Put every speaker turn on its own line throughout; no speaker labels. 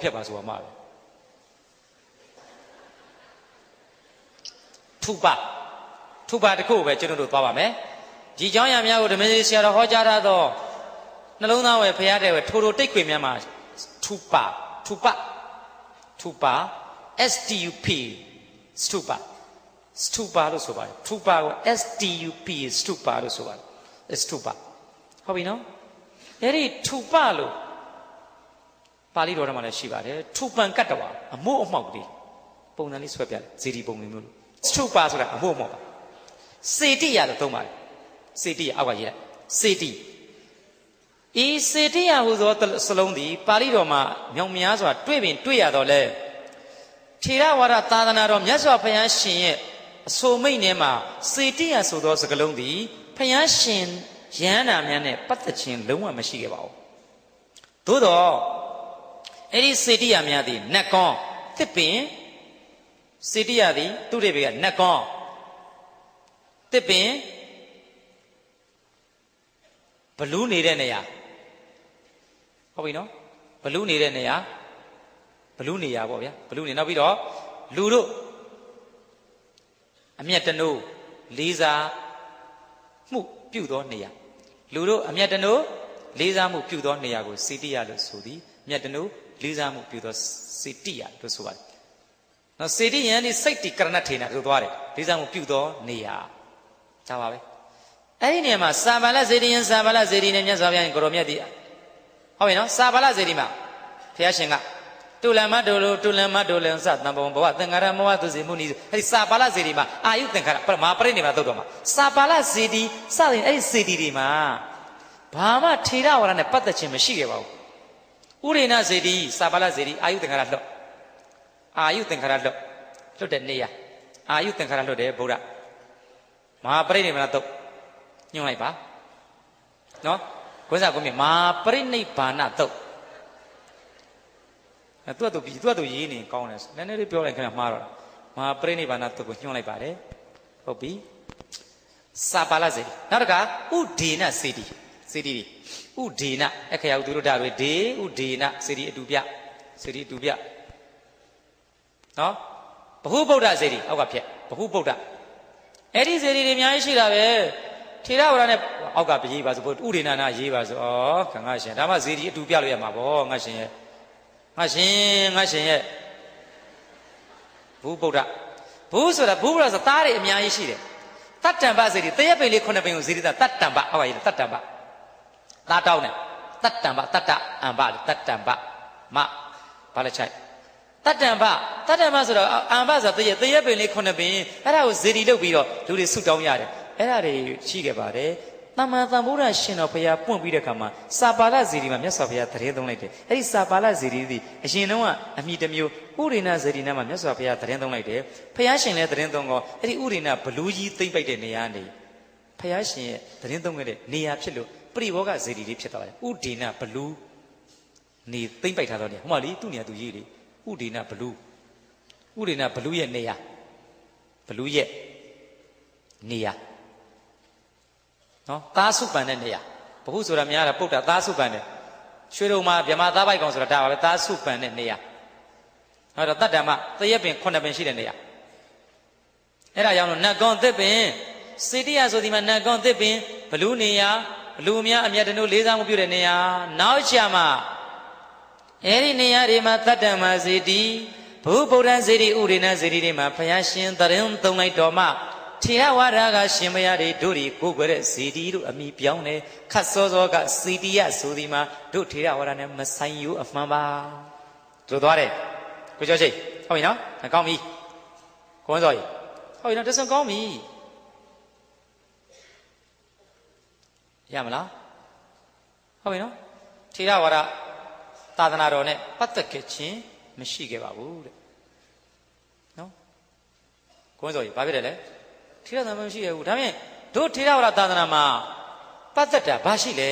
ဖြတ်ပါဆိုမှပဲထုပထုပတခုပဲကျွန်တော်တို့သွားပါမယ်ဒီเจ้าရများကိုဓမ္မစီဆရာတော်ဟောကြားထားသောနှလုံးသားဝယ်ဖရားတဲ့ဝယ်ထိုထိုတိတ်ခွေများမှာထုပထုပထုပ S T U P စတုပစတုပလို့ဆိုပါတယ်ထုပကို S T U P စတုပလို့ဆိုပါတယ်စတုပဟုတ်ပြီနော်အဲ့ဒီထုပလို့ ပါဠိတော်ထဲမှာလည်းရှိပါတယ်ထုပံကတ္တဝါအမို့အမှောက်လေးပုံစံလေးဆွဲပြတယ်ဇေဒီပုံမျိုးလို့စတုပဆိုတာအမို့အမှောက်ပါစေတိရလို့သုံးပါတယ်စေတိရအောက်ကရေးလိုက်စေတိဤစေတိယဟူသောစလုံးသည်ပါဠိတော်မှာမြောင်များစွာတွေ့ပင်တွေ့ရတော့လဲထေရဝါဒသာသနာတော်မြတ်စွာဘုရားရှင်ရဲ့အဆိုမိတ်ထဲမှာစေတိယဆိုသောစကားလုံးသည်ဘုရားရှင်ယန္နာများနဲ့ပတ်သက်ခြင်းလုံးဝမရှိခဲ့ပါဘူးသို့တော့ အဲ့ဒီစေတိယများသည်နတ်ကောတစ်ပင်စေတိယသည်သူတွေကနတ်ကောတစ်ပင်ဘလူးနေတဲ့နေရာဟုတ်ပြီနော်ဘလူးနေတဲ့နေရာဘလူးနေရာပေါ့ဗျာဘလူးနေနောက်ပြီးတော့လူတို့အမျက်တနိုးလေးစားမှုပြုသောနေရာလူတို့အမျက်တနိုးလေးစားမှုပြုသောနေရာကိုစေတိယလို့ဆိုသည်မျက်တနိုး လေးစားမှုပြုသောစေတိယလို့ဆိုပါတယ်နော်စေတိယန်ဒီစိတ်တိကရဏထေနလို့သွားတယ်လေးစားမှုပြုသောနေရာဒါပါပဲအဲ့ဒီနေရာမှာစာဘာလစေတီယံစာဘာလစေတီနဲ့မြတ်စွာဘုရားကိုရောမြတ်ဒီဟုတ်ပြီနော်စာဘာလစေတီမှာဘုရားရှင်ကတူလမတ်တို့လိုတူလမတ်တို့လည်းစသံဘဝဘဝသင်္ကာရမောဟသူစီမှုနီအဲ့ဒီစာပါဠစေတီမှာအာယုသင်္ကာရမဟာပရိနိဗ္ဗာန်သုတ်တော်မှာစာပါဠစေတီစတဲ့အဲ့ဒီစေတီတွေမှာဘာမှထေရဝါဒနဲ့ပတ်သက်ခြင်းမရှိခဲ့ပါဘူး ဥရိဏစေတီစာပါဠစေတီအာယုသင်္ကာရလွတ်အာယုသင်္ကာရလွတ်လွတ်တဲ့နေရာအာယုသင်္ကာရလွတ်တယ်ဗုဒ္ဓမဟာပရိနိဗ္ဗာန်သုတ်ညွှန်လိုက်ပါနော်ကိုယ်စားကိုမြင်မဟာပရိနိဗ္ဗာန်သုတ်အဲသူကသူပြီးသူကသူရေးနေကောင်းတယ်နည်းနည်းလေးပြောလိုက်ခင်ဗျမှားတော့မဟာပရိနိဗ္ဗာန်တုတ်ကိုညွှန်လိုက်ပါတယ်ဟုတ်ပြီစာပါဠစေတီနောက်တစ်ခါဥဒေနစေတီစေတီ ဥဒေနအခရာသူတို့ဓာတ်တွေဒေဥဒေနစေတီအတူပြစေတီအတူပြနော်ဘဟုဗုဒ္ဓစေတီအောက်ကဖြက်ဘဟုဗုဒ္ဓအဲ့ဒီစေတီတွေအများကြီးရှိတာပဲထေရဝါဒနဲ့အောက်ကပြေးပါဆိုဥဒေနနာရေးပါဆိုဩခငါရှင်ဒါမှစေတီအတူပြလို့ရမှာဗောငါရှင်ရဲ့ငါရှင်ငါရှင်ရဲ့ဘူးဗုဒ္ဓဘူးဆိုတာဘူးဗုဒ္ဓဆိုသားတွေအများကြီးရှိတယ်တတ္တံပစေတီတရက်ပိန်လေးခုနှစ်ပိန်ကိုဇေတိတတတ္တံပဟုတ်ပါရဲ့တတ္တံပ သားတောင်းတယ်တတ္တံပတတ္တအံပလေတတ္တံပမဘာလဲချိုက်တတ္တံပတတ္တံပဆိုတော့အံပဆိုတရက်တရက်ပိန်လေးခုနှစ်ပိန်အဲ့ဒါကိုဇေတိလုပ်ပြီးတော့လူတွေဆုတောင်းရတယ်အဲ့ဒါတွေရှိခဲ့ပါတယ်တမန်တန်ဗုဒ္ဓရှင်တော်ဘုရားပွင့်ပြီးတဲ့အခါမှာစာပါဠဇီရီမှာမြတ်စွာဘုရားတရေသုံးလိုက်တယ်အဲ့ဒီစာပါဠဇီရီသည်အရင်တုန်းကအမိတစ်မျိုးဥရိဏဇီရီနာမှာမြတ်စွာဘုရားတရေသုံးလိုက်တယ်ဘုရားရှင်လည်းတရေသုံးကောအဲ့ဒီဥရိဏဘလူးကြီးသိမ့်ပိုက်တဲ့နေရာနေဘုရားရှင်ရဲ့တရေသုံးခဲ့တဲ့နေရာဖြစ်လို့ ပရိဘောဂဇီရီလေးဖြစ်သွားတယ်ဥဒိဏဘလူးနေသိမ့်ပိုက်ထားတော့နေဟိုမှာလေသူ့နေရာသူရေးလေဥဒိဏဘလူးဥဒိဏဘလူးရဲ့နေရာဘလူးရဲ့နေရာနော်သားစုပန်တဲ့နေရာဘဟုဆိုတာများတာပုတ်တာသားစုပန်တယ်ရွှေတုံမှာဗြဟ္မာသားပိုက်ကောင်ဆိုတာဒါပါပဲသားစုပန်တဲ့နေရာဟောတော့တတ္တမသရက်ပင်ခုနှစ်ပင်ရှိတဲ့နေရာအဲ့ဒါကြောင့်လို့နတ်ကောင်းသစ်ပင်စေတိယဆိုဒီမှာနတ်ကောင်းသစ်ပင်ဘလူးနေရာဘ လူးများအမြတ်တနုလေးစားမှုပြုတဲ့နေရာနောက်ချာမှာအဲ့ဒီနေရာတွေမှာတတ္တမစေတီဘုဗုဒ္ဓစေတီဥရိဏစေတီတွေမှာဘုရားရှင်သရင်သုံးလိုက်တော်မှာထေရဝါဒကရှင်မရတွေတို့တွေကိုကိုွယ်တဲ့ဇေတီတို့အမိပြောင်းတယ်ခတ်စောစောကစီတီယဆိုဒီမှာတို့ထေရဝါဒနဲ့မဆိုင်ယူအမှန်ပါတို့သွားတယ်ကိုကျော်ချိတ်ဟုတ်ပြီနော်ကောင်းပြီကိုဝန်းစောကြီးဟုတ်ပြီနော်တဆန်ကောင်းပြီ ရမလားဟုတ်ပြီနော်ထေရဝါဒသာသနာတော်နဲ့ပတ်သက်ခဲ့ခြင်းမရှိခဲ့ပါဘူးတဲ့နော်ကိုဝန်းစောကြီးဘာဖြစ်တယ်လဲထေရသာမမရှိရဘူးဒါဖြင့်တို့ထေရဝါဒသာသနာမှာပတ်သက်တာဘာရှိလဲ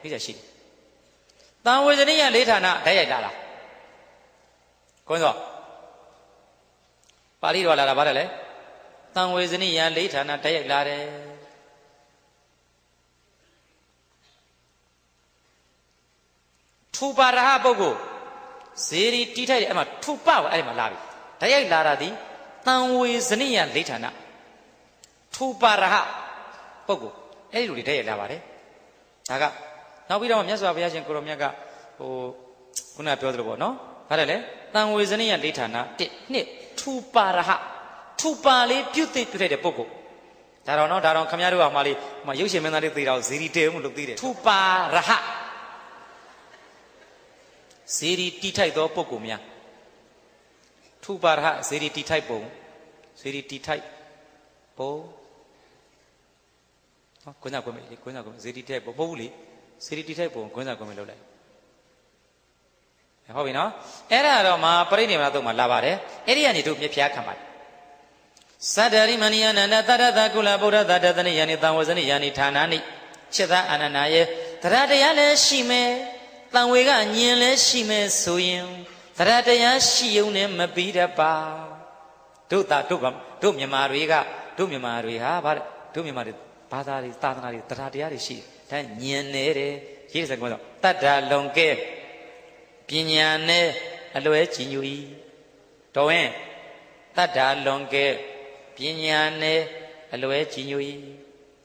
ပြီးတယ်ရှိတယ်တန်ဝေဇနိယလေးဌာနဓာတ်ရိုက်လာလားကိုင်းစောပါဠိတော်လာတာဗါတယ်လေတန်ဝေဇနိယလေးဌာနဓာတ်ရိုက်လာတယ် ထူပါရဟပုဂ္ဂိုလ်ဇေရီတီးထိုက်တယ်အဲ့မှာထူပကိုအဲ့ဒီမှာလာပြီဓာတ်ရိုက်လာတာဒီတန်ဝေဇနိယလိဋ္ဌာနထူပါရဟပုဂ္ဂိုလ်အဲ့ဒီလိုတွေဓာတ်ရိုက်လာပါတယ်ဒါကနောက်ပြီးတော့မြတ်စွာဘုရားရှင်ကိုရောမြတ်ကဟိုခုနပြောသလိုပေါ့နော်ဘာလဲလဲတန်ဝေဇနိယလိဋ္ဌာန1နှစ်ထူပါရဟထူပါလေးပြုတ်သိပြုတ်ထိုက်တဲ့ပုဂ္ဂိုလ်ဒါတော့နော်ဒါတော့ခမရတို့ကမှလေးဟိုရုပ်ရှင်မင်းသားလေးသိတာကိုဇေရီတဲမှုလုပ်သေးတယ်ထူပါရဟ ဇေရီတီထိုက်သောပုဂ္ဂိုလ်များထူပါရဟဇေရီတီထိုက်ပုံဇေရီတီထိုက်ပုံဟောကွန်းစားကွန်းမေလေကွန်းစားကွန်းဇေရီတီထိုက်ပုံမဟုတ်ဘူးလေဇေရီတီထိုက်ပုံကွန်းစားကွန်းမေလုပ်လိုက်ဟုတ်ပြီနော်အဲ့ဒါတော့မှာပြိဋိနိဗ္ဗာန်တော့မှာလာပါတယ်အဲ့ဒီကနေတို့မြစ်ဖျားခံပါတယ်သတ္တရိမဏိယနန္ဒတရတကုလဗုဒ္ဓတတတနိယနိတံဝဇနိယနိဌာနာနိจิตအာနန္ဒာယေတရားတရားလည်းရှိမယ် တန်ဝေကညင်လည်းရှိမယ်ဆိုရင်တရားတရားရှိုံနဲ့မပြီးတတ်ပါတို့တာတို့တို့မြန်မာတွေကတို့မြန်မာတွေဟာဗါတို့မြန်မာတွေဘာသာတွေသာသနာတွေတရားတရားတွေရှိတယ်ဒါညင်နေတယ်ရေးစကားဆိုတတ္တလုံကဲပညာနဲ့အလွဲကြည်ညို၏တော်ဝင်တတ္တလုံကဲပညာနဲ့အလွဲကြည်ညို၏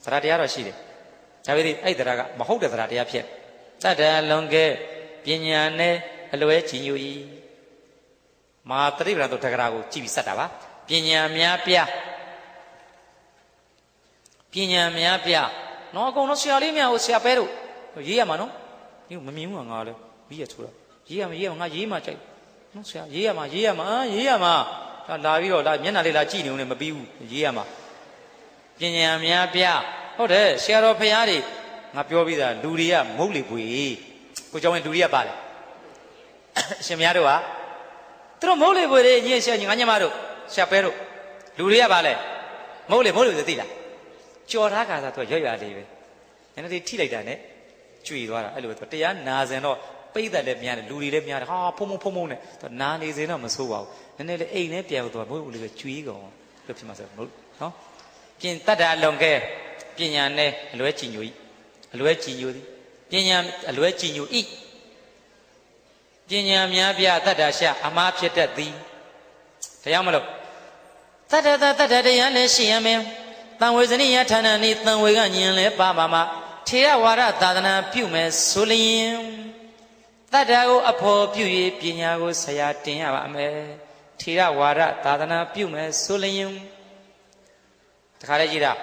သရတရားတော့ရှိတယ်ဒါပေမဲ့အဲ့သရကမဟုတ်တဲ့သရတရားဖြစ်တ တ္တလုံကဲပညာနဲ့အလွဲကြည်ညို၏မာတရိပ္ပံတို့တက္ကရာကိုကြည့်ပြီးစက်တာပါပညာများပြပညာများပြနော်အကုန်လုံးဆရာလေးများကိုဆရာပဲတို့ရေးရမှာနော်ဒီမမြင်ဘူးငါလည်းပြီးရချိုးတာရေးရမှာရေးရမှာငါရေးမှကြိုက်နော်ဆရာရေးရမှာရေးရမှာရေးရမှာဒါလာပြီးတော့လာမျက်နှာလေးလာကြည့်နေဦးနဲ့မပြီးဘူးရေးရမှာပညာများပြဟုတ်တယ်ဆရာတော်ဖရာတွေ ငါပြောပြီးသားလူတွေကမုတ်လေပွေကိုကြောင့်လူတွေကပါတယ်အရှင်မရတို့ကသူတို့မုတ်လေပွေတွေညင်ဆရာညီငါညမတို့ဆရာပဲတို့လူတွေကပါလဲမုတ်လေမုတ်လေဆိုသိလားကြော်ထားခါသာသူရွရွလေးပဲနည်းနည်းလေးထိလိုက်တာနဲ့ကျွေသွားတာအဲ့လိုပဲတရားနာစင်တော့ပိတ်သက်လည်းများတယ်လူတွေလည်းများတယ်ဟာဖုံဖုံဖုံဖုံနဲ့နာနေစင်တော့မဆိုးပါဘူးနည်းနည်းလေးအိမ်နဲ့ပြန်သွားမဟုတ်ဘူးလေကျွေးကုန်လို့ဖြစ်မှာဆိုမဟုတ်နော်ပြင်တတ္တာလွန်ကဲပညာနဲ့အလွဲကြည်ညိုဤအ လွဲကြည်ညိုသည်ပညာအလွဲကြည်ညိုဤပညာများပြတတ္တာရှာအမှားဖြစ်တတ်သည်တရားမလို့တတ္တတတ္တတရားလည်းရှိရမယ်တံဝေဇနိယဌာနနိတံဝေကညင်လဲပါပါမထေရဝါဒသာသနာပြုမယ်ဆိုလျင်တတ္တာကိုအဖော်ပြု၍ပညာကိုဆရာတင်ရပါမယ်ထေရဝါဒသာသနာပြုမယ်ဆိုလျင်တခါလေကြည့်တာ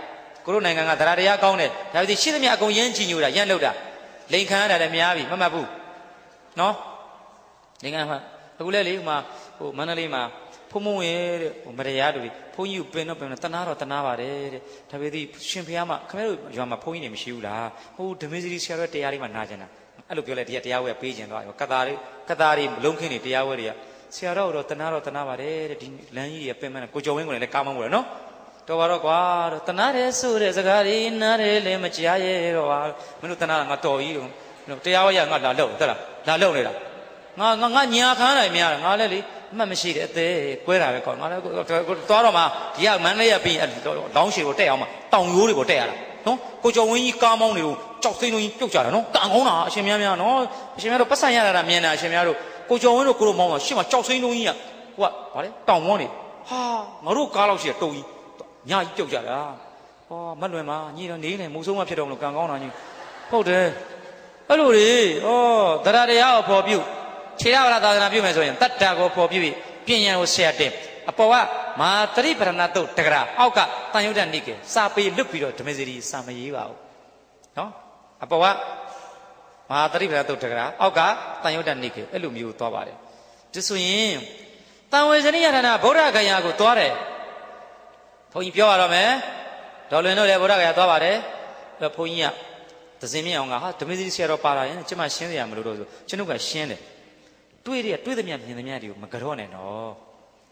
ကိုတို့နိုင်ငံကသရတရားကောင်းတယ်ဒါပေမဲ့ရှိသမျှအကုန်ရမ်းကြည်ညိုတာရမ်းလောက်တာလိန်ခံရတာလည်းများပြီမမှတ်ဘူးနော်လိန်ခံမှအခုလဲလေဟိုမှာဟိုမန္တလေးမှာဖုံဖုံရဲ့တဲ့ဟိုမတရားတွေဘုန်းကြီးကိုပင်တော့ပင်တော့တနာတော့တနာပါတယ်တဲ့ဒါပေမဲ့ရှင်ဖះမှာခင်ဗျားတို့ရွာမှာဘုန်းကြီးတွေမရှိဘူးလားဟိုဓမေစီဆရာတော်တရားလေးမှနာကျင်တာအဲ့လိုပြောလိုက်တရားတရားဝဲပေးကျင်သွားရောကတာလေးကတာလေးလုံးခင်းနေတရားဝဲတွေကဆရာတော်တော့တနာတော့တနာပါတယ်တဲ့ဒီလမ်းကြီးတွေကပင်မကိုကျော်ဝင်းကိုလည်းကားမမို့တယ်နော် တော်ပါတော့ကွာတော့တနာတယ်ဆိုတဲ့စကားလေးနားတယ်လည်းမကြားရဲတော့ပါမင်းတို့တနာငါတော်ကြီးတော့တရားဝဲရငါလာလောက်တက်လားလာလောက်နေတာငါငါငါညာခန်းနိုင်များငါလည်းလေအမှတ်မရှိတဲ့အသေးကွဲတာပဲကောငါလည်းသွားတော့မှဒီကမန်းလေးရပြီးလောင်းရှည်ကိုတက်အောင်မှတောင်ရိုးတွေကိုတက်ရတာနော်ကိုကျော်ဝင်းကြီးကားမောင်းတွေကိုကြောက်သိန်းလုံးကြီးပြုတ်ကြတာနော်တန်ကောင်းတာအရှင်များများနော်အရှင်များတို့ပတ်စံရတာမြင်တာအရှင်များတို့ကိုကျော်ဝင်းတို့ကိုလိုမောင်းတော့ရှေ့မှာကြောက်သိန်းလုံးကြီးကဟိုကဗါလေတောင်ဝန်းနေဟာငါတို့ကားလောက်ရှိရတုံကြီး ညာကြီးပြုတ်ကြတာဟောမလွင်ပါညီတော့နေနေမုံဆုံးမဖြစ်တော့လို့ကံကောင်းတာကြီးဟုတ်တယ်အဲ့လိုလေဩတရားတရားကိုပေါ်ပြုခြေရဝရသာသနာပြုမယ်ဆိုရင်တတ္တာကိုပေါ်ပြုပြီးပညာကိုဆရာတင်အပေါ်ကမာတရိပရဏတုတ်တကရာအောက်ကတန်ယုဒ္ဓနိကေစာပေလွတ်ပြီးတော့ဓမေစီရီစာမရေးပါဘူးနော်အပေါ်ကမဟာတရိပရဏတုတ်တကရာအောက်ကတန်ယုဒ္ဓနိကေအဲ့လိုမျိုးသွားပါတယ်ဒီဆိုရင်တန်ဝေဇနိယဌာနဗုဒ္ဓဂယာကိုသွားတယ် ဘုန်းကြီးပြောရတော့မယ်ဒေါ်လွင်တို့လည်းဗုဒ္ဓဂယာသွားပါတယ်ဘုန်းကြီးကသဇင်မြင့်အောင်ကဟာဓမေစီဆရာတော်ပါလာရင်ကျမရှင်းစရာမလိုတော့ဆိုကျွန်ုပ်ကရှင်းတယ်တွေးတယ်တွေးသမျှမြင်သမျှတွေကိုမကြော့နဲ့နော်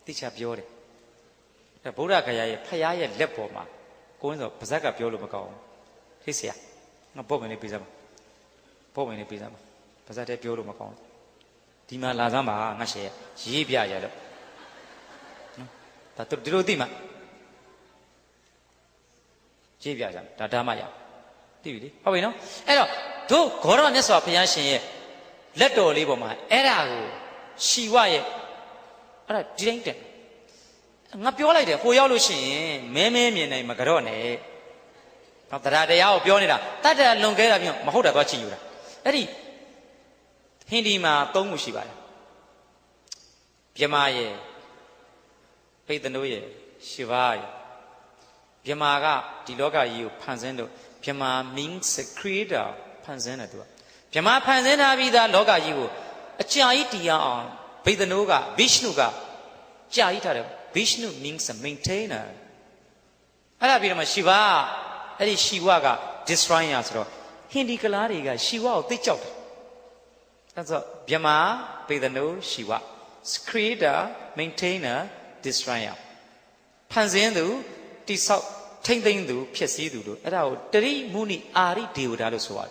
တိချပြောတယ်အဲဗုဒ္ဓဂယာရဲ့ဖရာရဲ့လက်ပေါ်မှာကိုင်းဆိုပါဇက်ကပြောလို့မကောင်းဘူးသိဆရာငါပုတ်မင်းလေးပေးစမ်းပါပုတ်မင်းလေးပေးစမ်းပါပါဇက်တည်းပြောလို့မကောင်းဘူးဒီမှာလာစမ်းပါငါရှယ်ရေးပြရလို့နော်ဒါသူဒီလိုသိမှာ ရေးပြကြဒါဓမ္မရသိပြီလေဟုတ်ပြီနော်အဲ့တော့တို့ဂေါရမြတ်စွာဘုရားရှင်ရဲ့လက်တော်လေးပေါ်မှာအဲ့ဒါကိုရှီဝရဲ့အဲ့ဒါဒီတိုင်းတက်ငါပြောလိုက်တယ်ဟိုရောက်လို့ရှိရင်မဲမဲမြင်နိုင်မကြော့နဲ့တော့တရားတရားကိုပြောနေတာတတ်တယ်လွန်ခဲ့တာပြောမဟုတ်တာသွားချင်ယူတာအဲ့ဒီဟင်ဒီမှာသုံးခုရှိပါတယ်မြမရဲ့ပိဿနုရဲ့ရှိဝါရဲ့ မြမာကဒီလောကကြီးကိုဖန်ဆင်းလို့မြမာ means creator ဖန်ဆင်းတယ်သူကမြမာဖန်ဆင်းထားပြီးသားလောကကြီးကိုအကြာကြီးတည်ရအောင်ဘိသနိုးကဗိရှနုကကြာကြီးထားတယ် Vishnu means a maintainer အဲ့ဒါပြီးတော့မှရှီဝါအဲ့ဒီရှီဝါက destroyer ဆိုတော့ဟင်ဒီကလားတွေကရှီဝါကိုသိကြောက်တယ်အဲ့ဆိုဗြဟ္မာပေဒနုရှီဝါ creator maintainer destroyer ဖန်ဆင်းသူ တိဆောက်ထိမ့်သိမ့်သူဖြစ်စည်းသူလို့အဲ့ဒါကိုတရိမုနိအာရိဒေဝတာလို့ဆိုရတယ်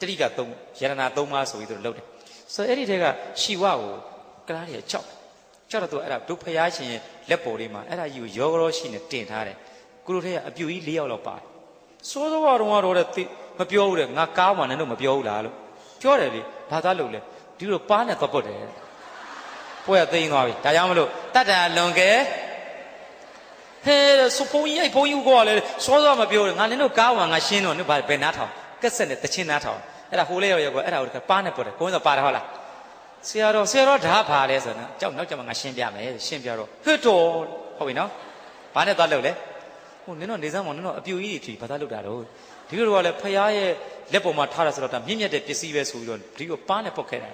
တရိက3ယရနာ3ပါးဆိုပြီးသူလုပ်တယ်ဆိုတော့အဲ့ဒီထဲကရှီဝါကိုကလားတွေကြောက်ကြောက်တော့သူအဲ့ဒါဒုဖျားရှင်ရဲ့လက်ပေါ်လေးမှာအဲ့ဒါကြီးကိုရောရောရှိနေတင်ထားတယ်ကုလိုထဲကအပြူကြီး၄ယောက်လောက်ပါတယ်စိုးစိုးကတော့တော့တဲ့မပြောဘူးတဲ့ငါကားမှလည်းတော့မပြောဘူးလားလို့ပြောတယ်လေဘာသားလို့လဲဒီလိုပါးနဲ့သွားပုတ်တယ်ပွဲကသိမ်းသွားပြီဒါကြောင့်မလို့တတ်တာလွန်ကဲ ဟဲ့ဆိုဖုန်းကြီးအဲ့ဖုန်းကြီးကိုကလည်းစောစောမပြောတယ်ငါလည်းတော့ကားမှငါရှင်းတော့နုဘာဘယ်နားထောင်ကက်ဆက်နဲ့တချင်းနားထောင်အဲ့ဒါဟိုလေးရောက်ရောအဲ့ဒါကိုပါးနဲ့ပုတ်တယ်ကိုင်းစောပါတော့ဟုတ်လားဆရာတော်ဆရာတော်ဓာပါလဲဆိုတော့ကြောက်နောက်ကျမှငါရှင်းပြမယ်ရှင်းပြတော့ဟဲ့တော်ဟုတ်ပြီနော်ဘာနဲ့သွားလို့လဲဟိုနင်တော့နေစမ်းမောင်နင်တော့အပြူကြီးတွေဖြီဘာသာလုပ်တာတော့ဒီလိုတော့လည်းဖရားရဲ့လက်ပေါ်မှာထားတာဆိုတော့ဒါမြင့်မြတ်တဲ့ပစ္စည်းပဲဆိုပြီးတော့ဒီကိုပါးနဲ့ပုတ်ခဲ့တာ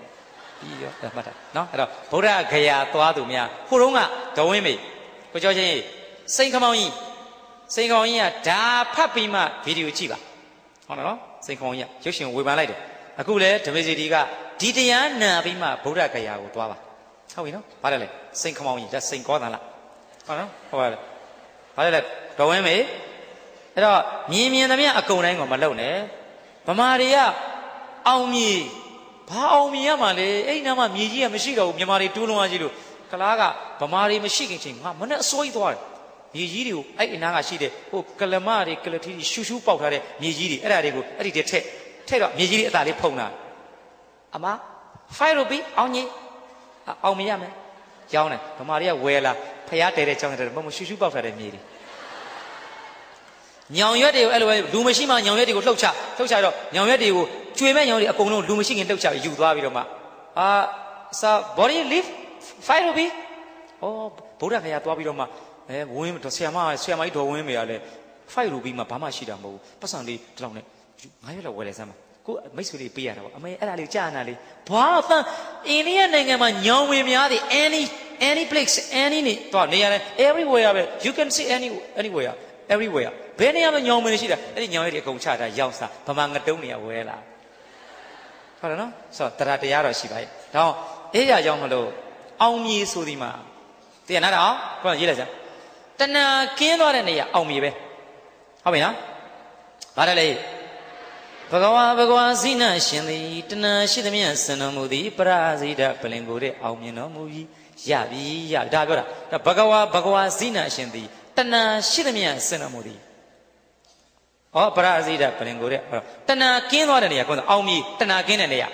ပြီးရောမှတ်တာနော်အဲ့တော့ဗုဒ္ဓဂယာသွားသူများဟိုတုန်းကဒဝင်းမေကိုကျော်ချင်း စိန်ခမောင်ကြီးစိန်ခမောင်ကြီးကဒါဖတ်ပြီးမှဗီဒီယိုကြည့်ပါဟုတ်တယ်နော်စိန်ခမောင်ကြီးကရုပ်ရှင်ဝေဖန်လိုက်တယ်အခုလည်းဓမေစီတီကဒီတရားနာပြီးမှဗုဒ္ဓဂယာကိုသွားပါဟုတ်ပြီနော်ဘာလဲလဲစိန်ခမောင်ကြီးဒါစိန်ကောသံလားဟုတ်နော်ဟုတ်ပါလေဘာလဲလဲတော်ဝင်းမေအဲ့တော့မြင်မြင်သမျှအကုန်တိုင်းကိုမလုံနဲ့ဗမာတွေကအောင်မြည်ဘာအောင်မြည်ရမှာလဲအဲ့ဒီနားမှာမြေကြီးကမရှိတော့ဘူးမြန်မာတွေတူးလုံးရကြီးလို့ကလားကဗမာတွေမရှိခင်ချိန်ငါမနဲ့အစိုးရသွားတယ် မြေကြီးတွေကိုအဲ့ဒီနားကရှိတဲ့ဟိုကလမတွေကလထီတွေရှူရှူပေါက်ထားတဲ့မြေကြီးတွေအဲ့ဒါတွေကိုအဲ့ဒီတည်းထက်ထက်တော့မြေကြီးတွေအသာလေးဖုံတာအမ5 rupee အောင်ကြီးအောင်မရမယ်ရောင်းတယ်ဗမာတွေကဝယ်လာဖျားတဲတဲ့ကြောင်းတဲ့မမရှူရှူပေါက်ထားတဲ့မြေတွေညောင်ရွက်တွေကိုအဲ့လိုပဲလူမရှိမှညောင်ရွက်တွေကိုလှုပ်ချလှုပ်ချတော့ညောင်ရွက်တွေကိုကျွေမဲ့ညောင်တွေအကုန်လုံးလူမရှိခင်လှုပ်ချယူသွားပြီးတော့မှအာစာ body live 5 rupee ဩဗုဒ္ဓခရာသွားပြီးတော့မှ အဲဝင်းဆရာမဆရာမကြီးတော်ဝင်းမေကလည်း5 rupee မှဘာမှရှိတာမဟုတ်ဘူးပတ်စံလေးဒီလောက်နဲ့ငါးရွက်လောက်ဝယ်လိုက်စမ်းပါကိုမိတ်ဆွေလေးပေးရတာပေါ့အမေအဲ့ဒါလေးကြာနာလေးဘာသန်အိန္ဒိယနိုင်ငံမှာညောင်ဝင်များသည် any any place any နေတော့နေရာလဲ everywhere ပဲ you can see any anywhere everywhere ဘယ်နေရာမှာညောင်ဝင်ရှိတာအဲ့ဒီညောင်ရဲတွေအကုန်ချတာရောက်စားဗမာငတုံးနေရဝဲလာဟုတ်တယ်နော်ဆိုတော့တရားတရားတော့ရှိပါရဲ့ဒါအောင်အေးရကြောင့်မလို့အောင်မြေဆိုဒီမှာတရားနာတော့ဘုရားရေးလိုက်စမ်း တဏှာကင်းသွားတဲ့နေရာအောင်မြေပဲဟုတ်ပြီနော်ဗါတယ်လေဘဂဝါဘဂဝါဇိနရှင်သည်တဏှာရှိသမျှစံတော်မူသည်ပရာဇိတပလင်ကိုတဲ့အောင်မြင်တော်မူ၏ရပြီရဒါပြောတာဘဂဝါဘဂဝါဇိနရှင်သည်တဏှာရှိသမျှစင်တော်မူသည်ဟောပရဇိတပလင်ကိုတဲ့တဏှာကင်းသွားတဲ့နေရာကောအောင်မြည်တဏှာကင်းတဲ့နေရာ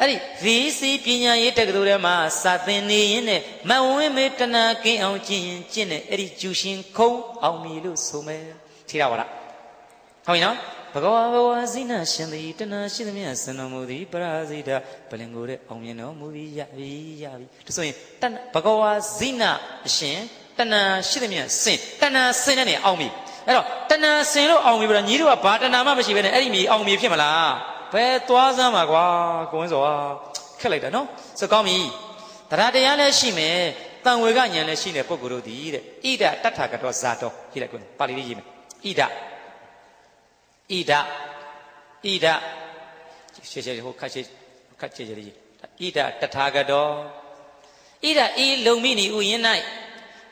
အဲ့ဒီ VC ပညာရေးတက္ကသိုလ်ထဲမှာစာသင်နေရင်နဲ့မဝင်းမေတဏှာကင်းအောင်ကျင့်ရင်ကျင့်တဲ့အဲ့ဒီကျူရှင်ခုံအောင်မြည်လို့ဆိုမယ်ထိရပါလားဟုတ်ပြီနော်ဘဂဝါဘဂဝါဇိနရှင်သည်တဏှာရှိသမျှစင်တော်မူသည်ပရဇိတပလင်ကိုတဲ့အောင်မြင်တော်မူသည်ရပြီရပြီဒါဆိုရင်တဏဘဂဝါဇိနအရှင်တဏှာရှိသမျှစင်တဏှာစင်တဲ့နေအောင်ပြီအဲ့တော့တဏှာစင်လို့အောင်ပြီဗျာညီတို့ကဘာတဏှာမှမရှိဘဲနဲ့အဲ့ဒီမြေအောင်ပြီဖြစ်မလား ဘယ်သွားစမ်းပါကွာကိုဝင်းစောခက်လိုက်တာနော်ဆိုကောင်းပြီတရားတရားလည်းရှိမယ်တန်ဝေကဉာဏ်လည်းရှိတဲ့ပုဂ္ဂိုလ်တို့ဒီတဲ့ဣဒတထကတော့ဇာတော်ရေးလိုက်ကွပါဠိလေးရေးမယ်ဣဒဣဒဣဒရှေ့ရှေ့ဟိုခတ်ရှေ့ခတ်ရှေ့ရှေ့လေးဣဒတထာကတော်ဣဒဤလုံမိနီဥယင်၌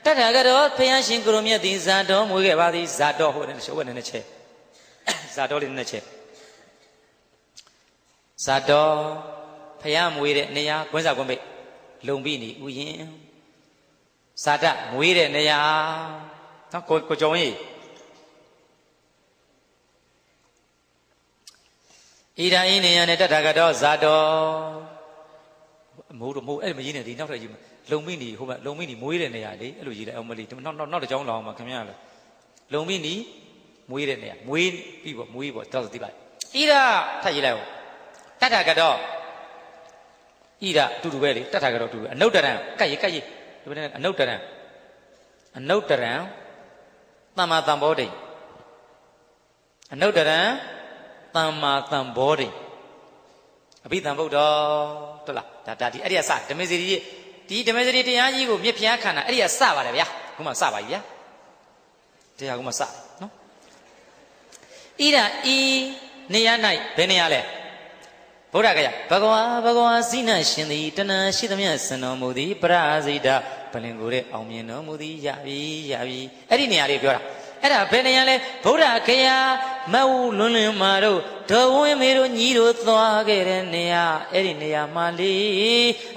တထာဂရောဖယားရှင်ကိုရမြတ်သည်ဇာတော်မွေးခဲ့ပါသည်ဇာတော်ဟိုနဲ့ရှုပ်ဝဲနဲ့ချက်ဇာတော်လေးနဲ့ချက် ဇာတော်ဖယားမွေးတဲ့နေရာကွင်းစာကွင်းပိတ်လုံပြီးနေဥယင်ဇာတမွေးတဲ့နေရာနော်ကိုကိုကျော်ကြီးဣဒာဤနေရာနဲ့တထာဂတော်ဇာတော်မိုးတော့မိုးအဲ့မရေးနဲ့ဒီနောက်ထပ်ရေးမှာလုံမိနီဟိုမှာလုံမိနီမွေးတဲ့နေရာလေအဲ့လိုရေးလိုက်အောင်မလေးနောက်နောက်နောက်တစ်ကြောင်းလောအောင်မှာခင်ဗျားလေလုံမိနီမွေးတဲ့နေရာမွေးပြီးပေါ့မွေးပေါ့တော့သိလိုက်ဣရထပ်ရေးလိုက်အောင် တတ္ထကတော့ဣရအတူတူပဲလေတတ္ထကတော့အတူတူအနုတ္တရံကတ်ရေးကတ်ရေးဒီနေ့အနုတ္တရံအနုတ္တရံသမ္မာတံဘောဓိအနုတ္တရံသမ္မာတံဘောဓိအဘိဓမ္ဗုဒ္ဓဟုတ်လားဒါဒါဒီအဲ့ဒီကစဓမ္မစီရီဒီဓမ္မစီရီတရားကြီးကိုမြစ်ဖျားခန္ဓာအဲ့ဒီကစပါတယ်ဗျာခုမှစပါပြီဗျာတရားကမှစနော်ဣဒဤနေရ၌ဘယ်နေရလဲ ဗုဒ္ဓဂယဘဂဝါဘဂဝါဇိနရှင်သည်တဏှာရှိသမျှစံတော်မူသည်ပရာဇိတဗလင်ကိုတဲ့အောင်မြင်တော်မူသည်ရပြီရပြီအဲ့ဒီနေရာလေးပြောတာအဲ့ဒါဘယ်နေရာလဲဗုဒ္ဓဂယမဟုလွန်းလွန်းမာတို့ဒေဝင်းမေတို့ညီတို့သွားခဲ့တဲ့နေရာအဲ့ဒီနေရာမှာလေ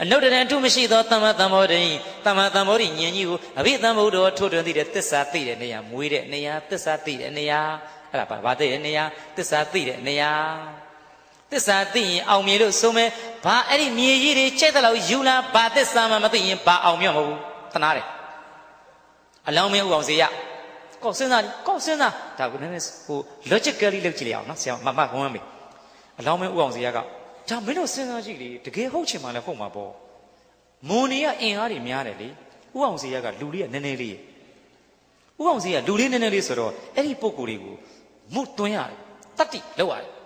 အနုတ္တရံထုမရှိသောသမ္မာသမ္ဗောဓိသမ္မာသမ္ဗောဓိဉာဏ်ကြီးကိုအဘိသမ္ဗုဒ္ဓောထိုးထွင်းသိတဲ့သစ္စာသိတဲ့နေရာမွေးတဲ့နေရာသစ္စာသိတဲ့နေရာအဲ့ဒါဘာဘာသိတဲ့နေရာသစ္စာသိတဲ့နေရာ သစ္စာသိရင်အောင်မြင်လို့ဆိုမဲ့ဘာအဲ့ဒီမြေကြီးတွေကျက်တဲ့လောက်ယူလာဘာသစ္စာမှမသိရင်ဘာအောင်မြင်မဟုတ်ဘူးသနာတယ်အလောင်းမင်းဥအောင်စေရကောက်စဉ်းစားကောက်စဉ်းစားဒါကနည်းနည်းဟို logically လုပ်ကြည့်လိုက်အောင်နော်ဆရာမမဝမ်းမေအလောင်းမင်းဥအောင်စေရကဒါမင်းတို့စဉ်းစားကြည့်လေတကယ်ဟုတ်ချင်မှလည်းဟုတ်မှာပေါ့မွန်နေကအင်အားတွေများတယ်လေဥအောင်စေရကလူလေးကနည်းနည်းလေးဥအောင်စေရလူလေးနည်းနည်းလေးဆိုတော့အဲ့ဒီပုံကိုယ်တွေကိုမှုတွင်းရတယ်တတ္တိလောက်ရတယ်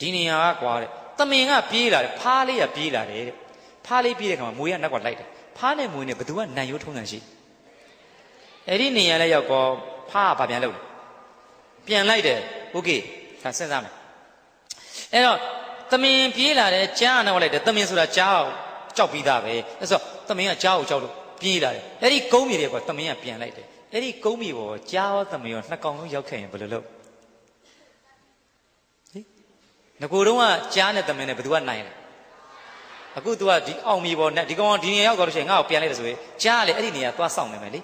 ဒီနေရာကကွာတဲ့တမင်ကပြေးလာတယ်ဖားလေးကပြေးလာတယ်တဲ့ဖားလေးပြေးတဲ့ခါမှာမွေးကနောက်ကလိုက်တယ်ဖားနဲ့မွေးနဲ့ဘသူကနံရိုးထုံးစံရှိအဲ့ဒီနေရာလဲရောက်ကောဖားကဗာပြန်လုပ်တယ်ပြန်လိုက်တယ်โอเคဒါစဉ်းစားမယ်အဲ့တော့သမင်ပြေးလာတယ်ကြားနောက်လိုက်တယ်သမင်ဆိုတာကြားအောင်ကြောက်ပြီးသားပဲအဲ့ဆိုသမင်ကကြားကိုကြောက်လို့ပြေးလာတယ်အဲ့ဒီကုန်းမြေတွေကသမင်ကပြန်လိုက်တယ်အဲ့ဒီကုန်းမြေပေါ်ကြားရောသမင်ရောနှစ်ကောင်လုံးရောက်ခဲ့ရင်ဘယ်လိုလုပ် ငကိုတုံးကကြားနဲ့တမင်နဲ့ဘယ်သူကနိုင်လဲအခု तू ကဒီအောင်မီပေါ်နဲ့ဒီကောင်ဒီနေရာရောက်သွားလို့ရှိရင်ငါ့ကိုပြန်လိုက်တယ်ဆိုရင်ကြားလေအဲ့ဒီနေရာသွားဆောင်နေမယ်လေ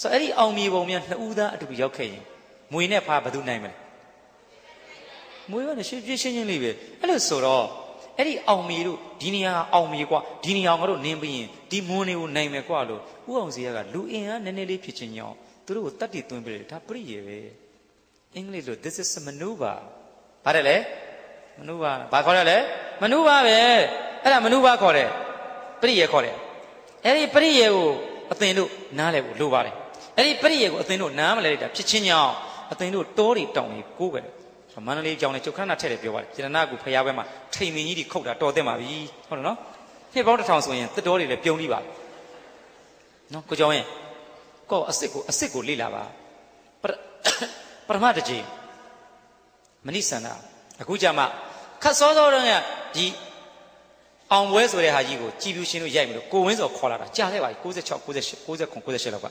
ဆိုတော့အဲ့ဒီအောင်မီပုံမြန်နှစ်ဦးသားအတူရောက်ခဲ့ရင်မွေနဲ့ဖာဘယ်သူနိုင်မလဲမွေကလည်းရှင်းရှင်းချင်းလေးပဲအဲ့လိုဆိုတော့အဲ့ဒီအောင်မီတို့ဒီနေရာအောင်မီကွာဒီနေရာငါတို့နင်းပြီးရင်ဒီမွန်းလေးကိုနိုင်မယ်ကွာလို့ဥအောင်စီကလူအင်အားနည်းနည်းလေးဖြစ်ချင်းကြောင့်သူတို့ကိုတတ်တည်သွင်းပြတယ်ဒါပြည့်ရပဲအင်္ဂလိပ်လို this is a maneuver ဘာတယ်လဲ maneuver ဘာခေါ်ရလဲ maneuver ပဲအဲ့ဒါ maneuver ခေါ်တယ်ပရိယေခေါ်တယ်အဲ့ဒီပရိယေကိုအသင်တို့နားလဲဖို့လိုပါတယ်အဲ့ဒီပရိယေကိုအသင်တို့နားမလဲလိုက်တာဖြစ်ချင်းကြောင့်အသင်တို့တောတွေတောင်တွေကိုးပဲမန္တလေးကြောင်နဲ့ကျုပ်ခဏထက်တယ်ပြောပါတယ်ကျရဏကူဖျားပွဲမှာထိန်မင်းကြီးတွေခုတ်တာတော်တဲ့မှာပြီဟုတ်တယ်နော်နှစ်ပေါင်းတစ်ထောင်ဆိုရင်တစ်တော်တွေလည်းပြုံးပြီးပါနော်ကိုကြောင်ရင်ကိုအစ်စ်ကိုအစ်စ်ကိုလေ့လာပါပရမတကြီး မနိဆန္ဒအခုကြမှာခတ်စောစောတော့ကဒီအောင်ပွဲဆိုတဲ့ဟာကြီးကိုကြည်ပြူရှင်တို့ရိုက်မလို့ကိုဝင်းစောခေါ်လာတာကြားခဲ့ပါပြီ96 98 99 98လောက်က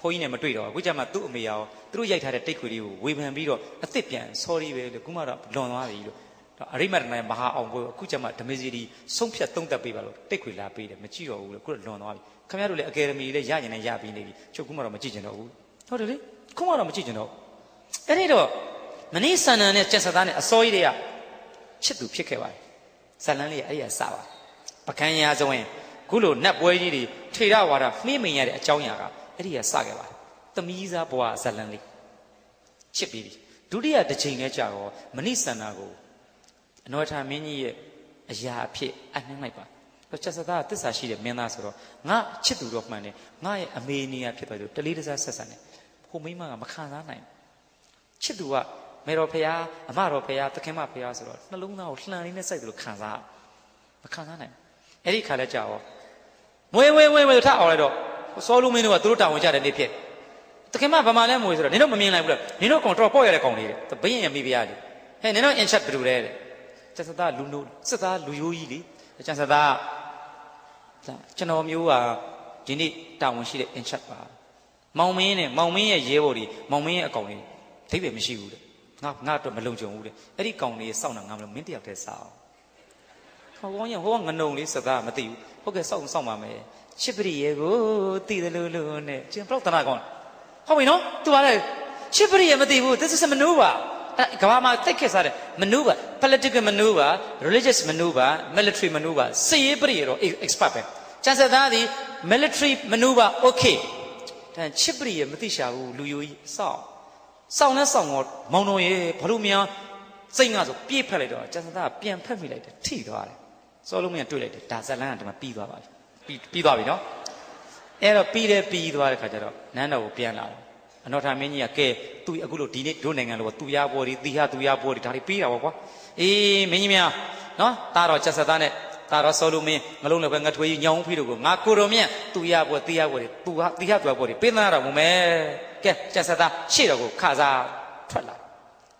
ဘုန်းကြီးနဲ့မတွေ့တော့အခုကျမှသူ့အမေရောသူတို့ရိုက်ထားတဲ့တိတ်ခွေလေးကိုဝေဖန်ပြီးတော့အစ်စ်ပြန် sorry ပဲလို့ခုမှတော့လွန်သွားပြီလို့အရိမတ်တနိုင်မဟာအောင်ပွဲအခုကျမှဓမေစီဒီဆုံးဖြတ်သုံးသပ်ပေးပါလို့တိတ်ခွေလာပေးတယ်မကြည့်တော့ဘူးလို့ခုတော့လွန်သွားပြီခင်ဗျားတို့လည်းအကယ်ဒမီလည်းရရင်လည်းရပြီးနေပြီချုပ်ခုမှတော့မကြည့်ကျင်တော့ဘူးဟုတ်တယ်လေခုမှတော့မကြည့်ကျင်တော့အဲ့ဒီတော့ မနေ့ဆန္ဒနဲ့ကျက်စသားနဲ့အစောကြီးတွေကချစ်သူဖြစ်ခဲ့ပါတယ်ဇလန်းလေးအဲ့ဒီကစပါပကံရာဇဝင်ခုလိုနတ်ပွဲကြီးတွေထေရဝါဒမှိမ့်မိန်ရတဲ့အကြောင်းအရာကအဲ့ဒီကစခဲ့ပါတယ်သမီးစားဘွားဇလန်းလေးချစ်ပြီးပြီဒုတိယတစ်ချိန်နဲ့ကြာတော့မဏိစန္ဒာကိုအနောထာမင်းကြီးရဲ့အရာအဖြစ်အနှင်းလိုက်ပါတော့ချက်စသားတစ္ဆာရှိတဲ့မင်းသားဆိုတော့ငါချစ်သူတော့မှန်တယ်ငါရဲ့အမေနေရဖြစ်သွားလို့တလေးတစားဆက်ဆံတယ်ဟိုမိမကမခံစားနိုင်ချစ်သူက မေတော်ဖရာအမတော်ဖရာသခင်မဖရာဆိုတော့နှလုံးသားကိုလှန်လေးနဲ့စိုက်တယ်လို့ခံစားမခံစားနိုင်အဲ့ဒီခါလဲကြာတော့မွေးဝဲဝဲဝဲထအောင်လိုက်တော့စောလုံးမင်းတို့ကသူတို့တာဝန်ကြတဲ့နေ့ဖြစ်တခင်မဗမာလဲမွေဆိုတော့နင်တို့မမြင်လိုက်ဘူးလားနင်တို့ကောင်တော့ပေါ့ရတဲ့ကောင်လေးတဲ့ဘင်းရင်မိဖုရားလေဟဲ့နင်တို့အင်ချက်ဘယ်လိုလဲတဲ့ကျက်စသားလူနိုးစစ်သားလူယိုးကြီးလေကျက်စသားကျွန်တော်မျိုးကဒီနေ့တာဝန်ရှိတဲ့အင်ချက်ပါမောင်မင်းနဲ့မောင်မင်းရဲ့ရဲဘော်တွေမောင်မင်းရဲ့အကောင်တွေသိပဲမရှိဘူးတဲ့ ငါငါတော့မလုံခြုံဘူးတဲ့အဲ့ဒီကောင်လေးစောင့်တာငါမလို့မင်းတယောက်တည်းစောင့်ဟောကောင်းရင်ဟောငနုံလေးစကားမသိဘူးဟုတ်ကဲ့စောင့်စောင့်ပါမယ်ချစ်ပရိယေကိုတည်တယ်လို့လို့နဲ့ကျင်ဘလောက်တနာကောင်းဟုတ်ပြီနော်သူပါလေချစ်ပရိယေမသိဘူး this is a maneuver အဲကဘာမှာတိတ်ခက်စားတဲ့ maneuver political maneuver religious maneuver military maneuver စစ်ရေးပြည်ရော expert ပဲကျန်စစ်သားသည် military maneuver okay တန်ချစ်ပြည်ရမသိရှာဘူးလူယိုကြီးစောင့် စောင့်နဲ့စောင့်တော့မောင်တော်ရေဘာလို့များစိတ်ငါဆိုပြေးဖက်လိုက်တော့ကျန်စစ်သားပြန်ဖက်မိလိုက်တယ်ထိသွားတယ်စောလုံးမင်းတွေ့လိုက်တယ်ဒါဇလန်းကဒီမှာပြီးသွားပါပြီပြီးပြီးသွားပြီနော်အဲ့တော့ပြီးတယ်ပြီးသွားတဲ့ခါကျတော့နန်းတော်ကိုပြန်လာတယ်အနောထာမင်းကြီးကကဲသူအခုလို့ဒီနေ့တို့နိုင်ငံလို့သူရဘော်ဒီတီဟာသူရဘော်ဒီဒါတွေပြီးတာပေါ့ကွာအေးမင်းကြီးများနော်တာတော်ချက်ဆက်သားနဲ့တာတော်ဆောလို့မင်းငလုံးလည်းပဲငါထွေးညောင်းဖီးတို့ကိုငါကိုတော်မြတ်သူရဘော်တီရဘော်ဒီသူဟာတီဟာသူရဘော်ဒီပေးသားတော်မမယ်ကဲချက်ဆက်သားရှေ့တော်ကိုခါစားထွက်လာ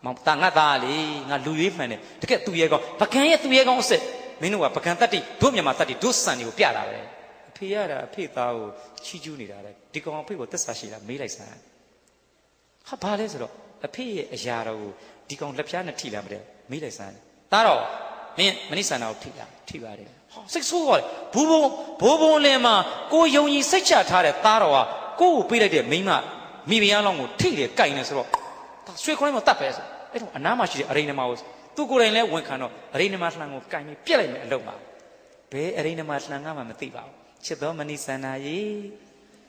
မောင်တာငါသားလေငါလူရွေးမှန်တယ်တကယ်သူရဲကောင်းပကံရဲ့သူရဲကောင်းအစ်စ်မင်းတို့ကပကံတတ္တိတို့မြန်မာတတ္တိတို့စံတွေကိုပြတာပဲအဖေရတာအဖေသားကိုချီးကျူးနေတာလေဒီကောင်အဖေကိုသက်စာရှိတာမေးလိုက်စမ်းဟာဘာလဲဆိုတော့အဖေရဲ့အရာတော်ကိုဒီကောင်လက်ဖြားနဲ့ထိလာမတဲ့မေးလိုက်စမ်းတာတော့မင်းမနိဆန္ဒကိုထိလာထိပါတယ်ဟောစိတ်ဆိုးသွားတယ်ဘူးဘုံဘိုးဘုံလင်းမှာကိုယုံကြည်စိတ်ချထားတဲ့သားတော်ကကိုကိုပေးလိုက်တဲ့မိန်းမ မိဖုရားလောင်းကိုထိတယ်ကြိုင်နေဆိုတော့ဒါဆွေခွန်းမတတ်ပဲဆိုအဲ့တော့အနားမှာရှိတဲ့အရိဏမကိုသူကိုယ်တိုင်လည်းဝန်ခံတော့အရိဏမလှန်ကိုကြိုင်ပြီးပြက်လိုက်မယ်အလုံးမှာဘယ်အရိဏမလှန်ကမှမသိပါဘူးချစ်တော်မနိဆန္ဒရေ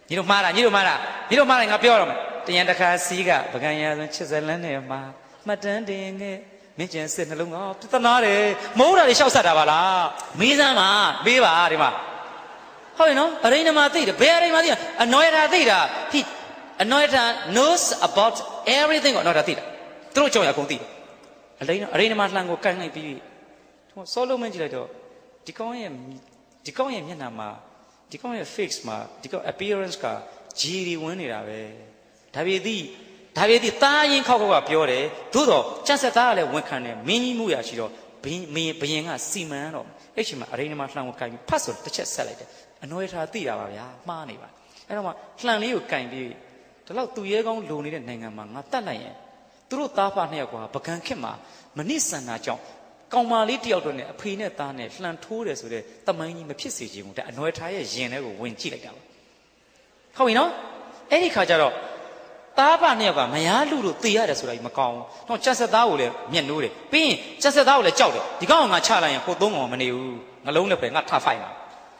ညီတို့မှားတာညီတို့မှားတာညီတို့မှားတယ်ငါပြောရမယ်တရံတခါစီးကပကံရဆိုချစ်စလန်းနဲ့မှာမှတ်တမ်းတင်ခဲ့မင်းကျန်စစ်နှလုံးကပြဿနာတယ်မဟုတ်တာတွေရှောက်ဆက်တာပါလားမေးစမ်းပါပေးပါဒီမှာဟုတ်ရင်နော်အရိဏမသိတယ်ဘယ်အရိဏမသိတာအနောယတာသိတာ he anointa knows about everything ကို anointa သိတာသူတို့ကြောင့်ရအကုန်သိတယ်အလိန်အရိဏမလှန်ကိုကန်လိုက်ပြီးဟိုစောလုံးမင်းကြည့်လိုက်တော့ဒီကောင်းရဲ့ဒီကောင်းရဲ့မျက်နှာမှာဒီကောင်းရဲ့ face မှာဒီကောင်း appearance ကဂျီရီဝင်နေတာပဲဒါပေသည်ဒါပေသည်တားရင်ခောက်ခောက်ကပြောတယ်သို့တော့ကျန်ဆက်သားကလည်းဝန်ခံတယ်မင်းကြီးမှုရရှိတော့ဘင်းမင်းဘယင်ကစီမံတော့အဲ့ချိန်မှာအရိဏမလှန်ကိုကန်ပြီးဖတ်ဆိုတစ်ချက်ဆက်လိုက်တယ်အနောယထာသိတာပါဗျာမှားနေပါအဲ့တော့မှလှန်လေးကိုကန်ပြီး ဒီလောက်သူရဲကောင်းလုံနေတဲ့နိုင်ငံမှာငါတတ်လိုက်ရင်သူတို့သားဖနှစ်ယောက်ကပကံခစ်မှာမနစ်ဆန္ဒကြောင့်ကောင်မလေးတယောက်တော့နဲ့အဖေနဲ့သားနဲ့လှန်ထိုးတယ်ဆိုတဲ့တမိုင်းကြီးမဖြစ်စေချင်ဘူးတဲ့အနွယ်ထားရဲ့ရင်ထဲကိုဝင်ကြည့်လိုက်တာပါဟုတ်ပြီနော်အဲ့ဒီခါကျတော့သားဖနှစ်ယောက်ကမယားလူလို့သေရတယ်ဆိုတာကြီးမကောင်းဘူးတော့ချက်ဆက်သားကိုလည်းမျက်နှိုးတယ်ပြီးရင်ချက်ဆက်သားကိုလည်းကြောက်တယ်ဒီကောင်ကငါချလိုက်ရင်ကိုသုံးကောင်မနေဘူးငလုံးလည်းပဲငါထဖိုက်မှာ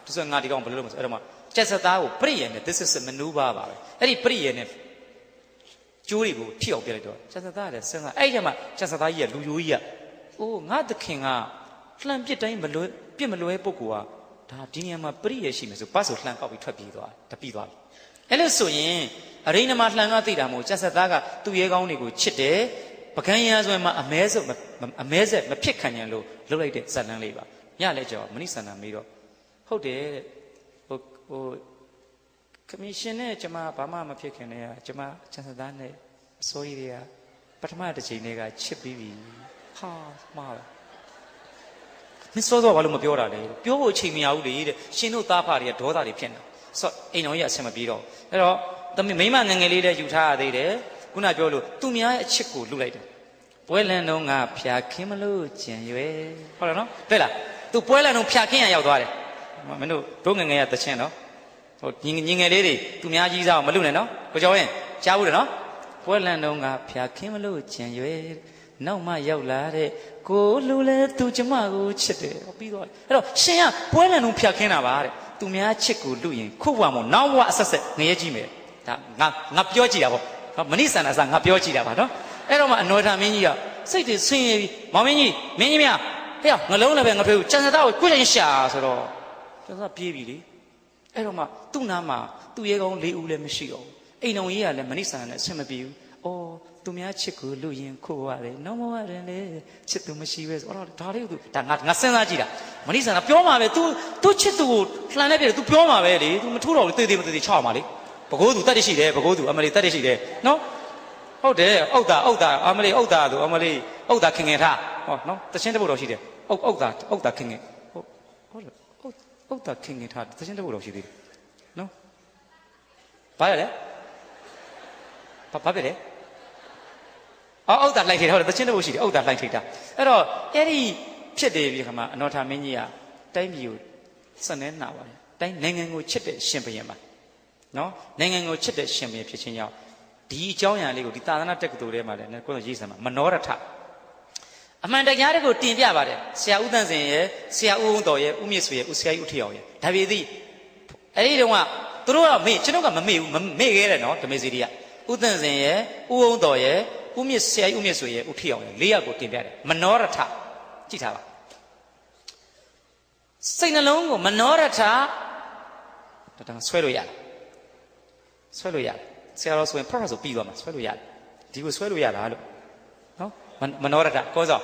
သူဆိုငါဒီကောင်ဘယ်လိုလုပ်မလဲအဲ့တော့ မှချက်ဆက်သားကိုပြည့်ရနဲ့ this is a maneuver ပါပဲအဲ့ဒီပြည့်ရနဲ့ကျိုးတွေကိုထိအောင်ပြလိုက်တော့ချက်စသားလည်းစဉ်းစားအဲ့ဒီမှာချက်စသားကြီးကလူယိုးကြီးကအိုးငါသခင်ကလှန်ပစ်တိုင်းမလွဲပြစ်မလွဲပုဂ္ဂိုလ်ကဒါဒီနေရာမှာပြည့်ရရှိမယ်ဆိုပတ်ဆိုလှန်ကောက်ပြီးထွက်ပြေးသွားတပြီးသွားပြီအဲ့လို့ဆိုရင်အရိဏမလှန်ကသိတာမဟုတ်ချက်စသားကသူ့ရဲကောင်းတွေကိုချစ်တယ်ပကံရဆိုရင်မှအမဲဆက်အမဲဆက်မဖြစ်ခံရလို့လှုပ်လိုက်တဲ့ဇက်လန်းလေးပါညလဲကြောမဏိဆန္ဒမေးတော့ဟုတ်တယ်တဲ့ ဟိုဟိုကမရှင်နဲ့ကျမဘာမှမဖြစ်ခင်တည်းကကျမချန်စသားနဲ့အစိုးရတွေကပထမတစ်ချိန်တည်းကချစ်ပြီးပြီဟာမှားပါမင်းစောစောဘာလို့မပြောတာလဲပြောဖို့အချိန်မရဘူးလေတဲ့ရှင်တို့သားဖတွေကဒေါသတွေဖြစ်နေဆော့အိမ်တော်ကြီးအဆင်မပြေတော့အဲ့တော့သမီးမိမငငယ်လေးလည်းယူထားရသေးတယ်ခုနပြောလို့သူများရဲ့အချစ်ကိုလူလိုက်တယ်ပွဲလန်တော့ငါဖြာခင်းမလို့ကြံရွယ်ဟုတ်လားနော်တွေ့လားသူပွဲလန်တော့ဖြာခင်းရရောက်သွားတယ် မင်းတို့တို့ငငယ်ရတချင်းနော်ဟိုညီညီငယ်လေးတွေသူများကြီးစားအောင်မလုပ်နဲ့နော်ကိုကျော်ရင်ကြားဘူးတယ်နော်ပွဲလန်တော့ငါဖြာခင်းမလို့ကြံရွယ်နောက်မှရောက်လာတဲ့ကိုလူလဲသူကျမကိုချစ်တယ်ပြီးတော့အဲ့တော့ရှင်ကပွဲလန်တော့ဖြာခင်းတာပါတဲ့သူများချစ်ကိုလူရင်ခုဘဝမို့နောက်ဘဝအဆက်ဆက်ငရဲကြည့်မယ်ဒါငါငါပြောကြည့်တာပေါ့မနိဆန္ဒစာငါပြောကြည့်တာပါနော်အဲ့တော့မှအနောထမင်းကြီးကစိတ်တွေဆင်းရဲပြီးမောင်မင်းကြီးမင်းကြီးမဟဲ့ငလုံးလည်းပဲငါဖေးကိုကျန်စသားကိုကိုယ်ရင်ရှာဆိုတော့ ကျန်စသားပြေးပြီလေအဲ့တော့မှသူ့နားမှာသူ့ရဲကောင်း၄ဦးလည်းမရှိတော့ဘူးအိမ်တော်ကြီးကလည်းမနိဆန္ဒနဲ့အဆင်မပြေဘူးအော်သူများချစ်ကိုလူရင်ခိုးရတယ်နော်မဝရင်လေချစ်သူမရှိပဲဆိုတော့ဒါလေးကသူဒါငါငါစဉ်းစားကြည့်တာမနိဆန္ဒပြောမှာပဲ तू तू ချစ်သူကိုလှန်နေပြတယ် तू ပြောမှာပဲလေ तू မထိုးတော့ဘူးတေးသေးမသေးသေးချောက်မှာလေဘကိုးသူတတ်တရှိတယ်ဘကိုးသူအမလီတတ်တရှိတယ်နော်ဟုတ်တယ်ဥဒ္ဒါဥဒ္ဒါအမလီဥဒ္ဒါသူအမလီဥဒ္ဒါခင်ငင်ထားဟောနော်တချင်းတပုတ်တော်ရှိတယ်ဥဥဒ္ဒါဥဒ္ဒါခင်ငင်ဟုတ်ဟုတ်တယ် ဥဒ္ဒါခင်ငင်ထားတချင်းတပုတ်တော်ရှိသေးတယ်နော်ဘာရလဲဘာဘာပဲလဲအော်ဥဒ္ဒါလိုက်ထိတာဟုတ်တယ်တချင်းတပုတ်ရှိတယ်ဥဒ္ဒါလိုက်ထိတာအဲ့တော့အဲ့ဒီဖြစ်တယ်ပြီခမအနောထာမင်းကြီးကတိုင်းပြည်ကိုစနေနာပါတယ်တိုင်းနိုင်ငံကိုချစ်တဲ့ရှင်ဘုရင်ပါနော်နိုင်ငံကိုချစ်တဲ့ရှင်ဘုရင်ဖြစ်ခြင်းကြောင့်ဒီအကြောင်းအရာလေးကိုဒီသာသနာတက္ကသိုလ်ထဲမှာလည်းကိုယ်ရေးစမ်းမှာမနောရထ အမှန်တရားတွေကိုတင်ပြပါတယ်ဆရာဦးတန်းစင်ရဲ့ဆရာဦးုံတော်ရဲ့ဦးမြင့်ဆွေရဲ့ဦးဆရာကြီးဦးထီအောင်ရဲ့ဒါပေသည်အဲ့ဒီတုန်းကသူတို့ကမေ့ကျွန်တော်ကမမေ့ဘူးမေ့ခဲ့တယ်နော်ဓမေစီတွေကဦးတန်းစင်ရဲ့ဦးုံတော်ရဲ့ဦးမြင့်ဆရာကြီးဦးမြင့်ဆွေရဲ့ဦးထီအောင်ရဲ့လေးယောက်ကိုတင်ပြတယ်မနောရထကြည့်ထားပါစိတ်နှလုံးကိုမနောရထတတဆွဲလို့ရတယ်ဆွဲလို့ရတယ်ဆရာတော်ဆိုရင် professor ဆိုပြီးသွားမှာဆွဲလို့ရတယ်ဒီကိုဆွဲလို့ရလားလို့နော် မနောရထကောစော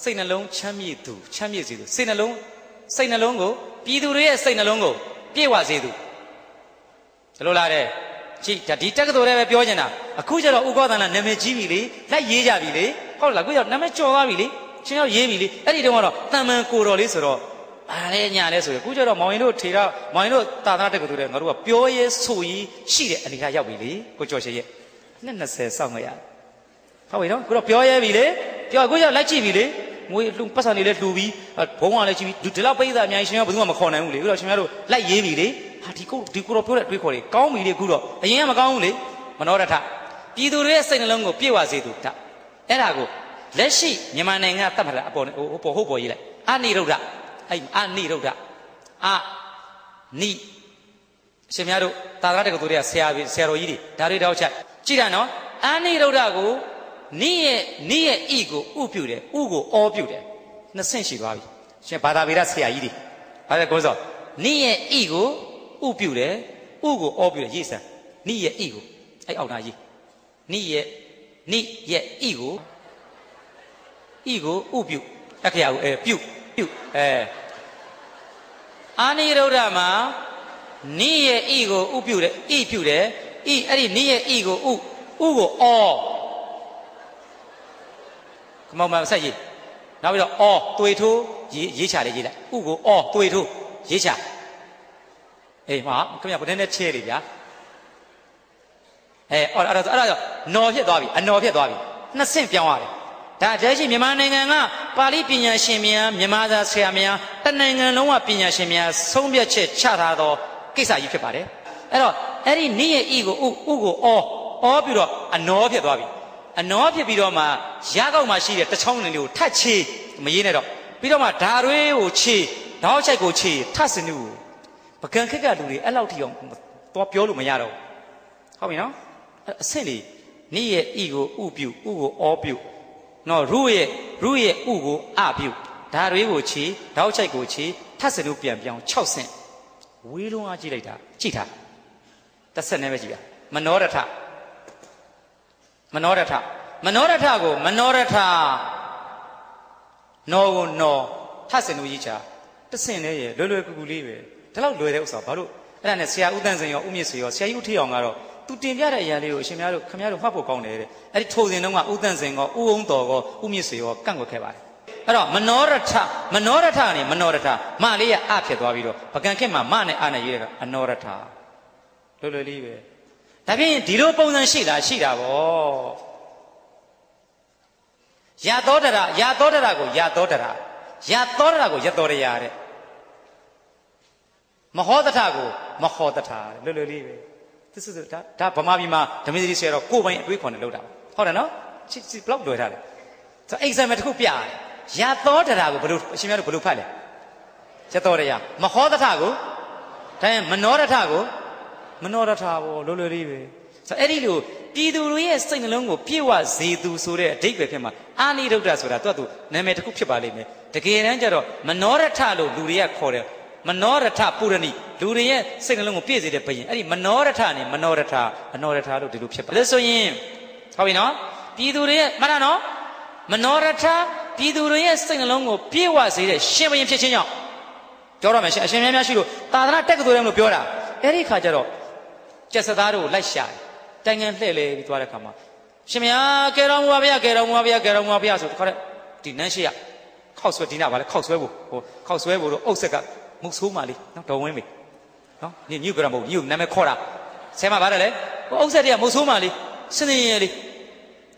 စိတ်နှလုံးချမ်းမြေ့သူချမ်းမြေ့စေသူစိတ်နှလုံးစိတ်နှလုံးကိုပြည်သူတွေရဲ့စိတ်နှလုံးကိုပြည့်ဝစေသူဒါလို့လားတဲ့ကြည့်ဒါဒီတက္ကသိုလ်ထဲပဲပြောနေတာအခုကျတော့ဥကောသနာနာမည်ကြီးပြီလေလိုက်ရေးကြပြီလေဟုတ်လားအခုကျတော့နာမည်ကျော်သွားပြီလေချင်းရောက်ရေးပြီလေအဲ့ဒီတုန်းကတော့တန်မန်ကိုတော်လေးဆိုတော့အားလဲညာလဲဆိုရခုကျတော့မောင်ရင်တို့ထေရမောင်ရင်တို့သာသနာတက္ကသိုလ်ထဲငါတို့ကပြောရဲဆိုရေးရှိတဲ့အနေထားရောက်ပြီလေကိုကျော်ရှိရဲ့နှစ်20စောင့်မရ ဟုတ်ပြီနော်ခုတော့ပြောရဲပြီလေပြောအခုကျတော့လိုက်ကြည့်ပြီလေငွေလူပတ်စံနေလဲလှူပြီးဘုံကလည်းကြည့်ပြီးဒီလောက်ပိဿာအများကြီးရှင်ကဘယ်သူမှမခေါ်နိုင်ဘူးလေခုတော့ရှင်တို့လိုက်ရေးပြီလေဟာဒီကိုဒီကိုတော့ပြောတဲ့အတွေးခေါ်တွေကောင်းပြီလေခုတော့အရင်ကမကောင်းဘူးလေမနောရထပြည်သူတွေရဲ့စိတ်နှလုံးကိုပြည့်ဝစေသူဒါအဲ့ဒါကိုလက်ရှိမြန်မာနိုင်ငံတတ်မှတ်တာအပေါ်ဟိုပေါ်ဟုတ်ပေါ်ရေးလိုက်အာနိရုဒ္ဓအဲ့အာနိရုဒ္ဓအာနိရှင်များတို့သာသနာတက္ကသိုလ်တွေကဆရာဆရာတော်ကြီးတွေဒါတွေတောက်ချက်ကြည့်တာနော်အာနိရုဒ္ဓကို နိရဲ့နိရဲ့ဤကိုဥပြုတယ်ဥကိုအောပြုတယ်နှစ်ဆင့်ရှိသွားပြီရှင်ဘာသာဗေဒဆရာကြီးတွေဘာလဲကိုစောနိရဲ့ဤကိုဥပြုတယ်ဥကိုအောပြုတယ်ရေးစံနိရဲ့ဤကိုအဲ့အောက်နာရေးနိရဲ့နိရဲ့ဤကိုဤကိုဥပြုတက္ကရာကိုအဲပြုပြုအဲအာနိရုဒ္ဓမှာနိရဲ့ဤကိုဥပြုတယ်ဤပြုတယ်ဤအဲ့ဒီနိရဲ့ဤကိုဥဥကိုအောက မောင်မဆက်ရေးနောက်ပြီးတော့အောသွေထိုးရေးရေးချလေးရေးလိုက်ဥကိုအောသွေထိုးရေးချအေးမှာခင်ဗျာဘယ်နဲ့ချဲလေဗျာအဲအဲ့ဒါအဲ့ဒါနော်ဖြစ်သွားပြီအနော်ဖြစ်သွားပြီနှစ်ဆင့်ပြောင်းရတယ်ဒါတည်းရှိမြန်မာနိုင်ငံကပါဠိပညာရှင်များမြန်မာသာဆရာများတနိုင်ငံလုံးကပညာရှင်များဆုံးဖြတ်ချက်ချထားသောကိစ္စကြီးဖြစ်ပါတယ်အဲ့တော့အဲ့ဒီနေ့ရဲ့ဤကိုဥဥကိုအောအောပြီးတော့အနောဖြစ်သွားပြီ အနောဖြစ်ပြီးတော့မှရကောက်မှရှိတဲ့တချောင်းလင်းလေးကိုထတ်ချေမရေးနဲ့တော့ပြီးတော့မှဓာရွေးကိုခြေဓာတ်ချိုက်ကိုခြေထတ်စနုပကံခက်ကလူတွေအဲ့လောက်ထိအောင်တော့ပြောလို့မရတော့ဟုတ်ပြီနော်အဆင့်လေးနေ့ရဲ့ဤကိုဥပြုဥကိုအောပြုနော်ရုရဲ့ရုရဲ့ဥကိုအပြုဓာရွေးကိုခြေဓာတ်ချိုက်ကိုခြေထတ်စနုပြန်ပြောင်း6ဆင့်ဝေးလုံးအားကြည့်လိုက်တာကြည့်ထားတစ်ဆက်နဲ့ပဲကြည့်ပါမနောရထ မနောရထမနောရထကို မနောရထနော်ကိုနော်ထပ်စင်လို့ရေးချတဆင်လေးရလွယ်လွယ်ကူကူလေးပဲဒါတော့လွယ်တဲ့ဥစ္စာဘာလို့အဲ့ဒါနဲ့ဆရာဦးတန်းစင်ရောဦးမြင့်ဆွေရောဆရာကြီးဦးထေးအောင်ကတော့သူတင်ပြတဲ့အရာလေးကိုအရှင်များတို့ခင်ဗျားတို့မှတ်ဖို့ကောင်းတယ်တဲ့အဲ့ဒီထိုစဉ်တုန်းကဦးတန်းစင်ကောဦးအောင်တော်ကောဦးမြင့်ဆွေရောကန့်ကွက်ခဲ့ပါတယ်အဲ့တော့မနောရထမနောရထကနေမနောရထမလေးရအဖြစ်သွားပြီးတော့ပကံခက်မှာမနဲ့အနဲ့ရေးတဲ့ကအနောရထလွယ်လွယ်လေးပဲ ဒါဖြင့်ဒီလိုပုံစံရှိတာရှိတာဗောရသောတရရသောတရကိုရသောတရရသောတရကိုရသောရရတဲ့မဟောတထကိုမဟောတထလွယ်လွယ်လေးပဲသစ္စာဒါဒါဗမာပြည်မှာဓမ္မစီဆရာတော်ကိုယ်ပိုင်အတွေးခေါ်နေလောက်တာဟုတ်တယ်နော်ချစ်ချစ်ဘလောက်လွယ်ထားလဲဆို exam တစ်ခုပြရတယ်ရသောတရာကိုဘယ်လိုအရှင်များတို့ဘယ်လိုဖတ်လဲရသောတရာမဟောတထကိုဒါရင်မနောရထကို မနောရထဘောလွယ်လွယ်လေးပဲဆိုအဲ့ဒီလိုပြည်သူတွေရဲ့စိတ်နှလုံးကိုပြည့်ဝစေသူဆိုတဲ့အဓိပ္ပာယ်ဖြစ်မှာအာနိဒုဒ္ဒဆိုတာသူကသူနာမည်တစ်ခုဖြစ်ပါလိမ့်မယ်တကယ်တမ်းကျတော့မနောရထလို့လူတွေကခေါ်တယ်မနောရထပုရဏိလူတွေရဲ့စိတ်နှလုံးကိုပြည့်စေတဲ့ဘယင်အဲ့ဒီမနောရထနဲ့မနောရထအနောရထလို့ဒီလိုဖြစ်ပါဒါဆိုရင်ဟုတ်ပြီနော်ပြည်သူတွေရဲ့မှတ်တာနော်မနောရထပြည်သူတွေရဲ့စိတ်နှလုံးကိုပြည့်ဝစေတဲ့ရှင်ဘုရင်ဖြစ်ခြင်းကြောင့်ပြောရမယ်ရှင်အရှင်များများရှိလို့သာသနာတက်ကတော်တယ်လို့ပြောတာအဲ့ဒီခါကျတော့ ကျက်စသားတို့လိုက်ရှာတယ်တိုင်ငံလှည့်လေပြီးသွားတဲ့ခါမှာရှင်မယားကဲတော်မူပါဗျာကဲတော်မူပါဗျာကဲတော်မူပါဗျာဆိုတခါတည်းဒီနန်းရှိရခောက်ဆွဲဒီနာပါလေခောက်ဆွဲဖို့ဟိုခောက်ဆွဲဖို့တော့အုပ်ဆက်ကမုတ်ဆိုးမှလေးနော်တော်ဝင်းမေနော်ညညပြရမဟုတ်ညနာမည်ခေါ်တာဆဲမပါတယ်လေဟိုအုပ်ဆက်တည်းကမုတ်ဆိုးမှလေးစနေရလေး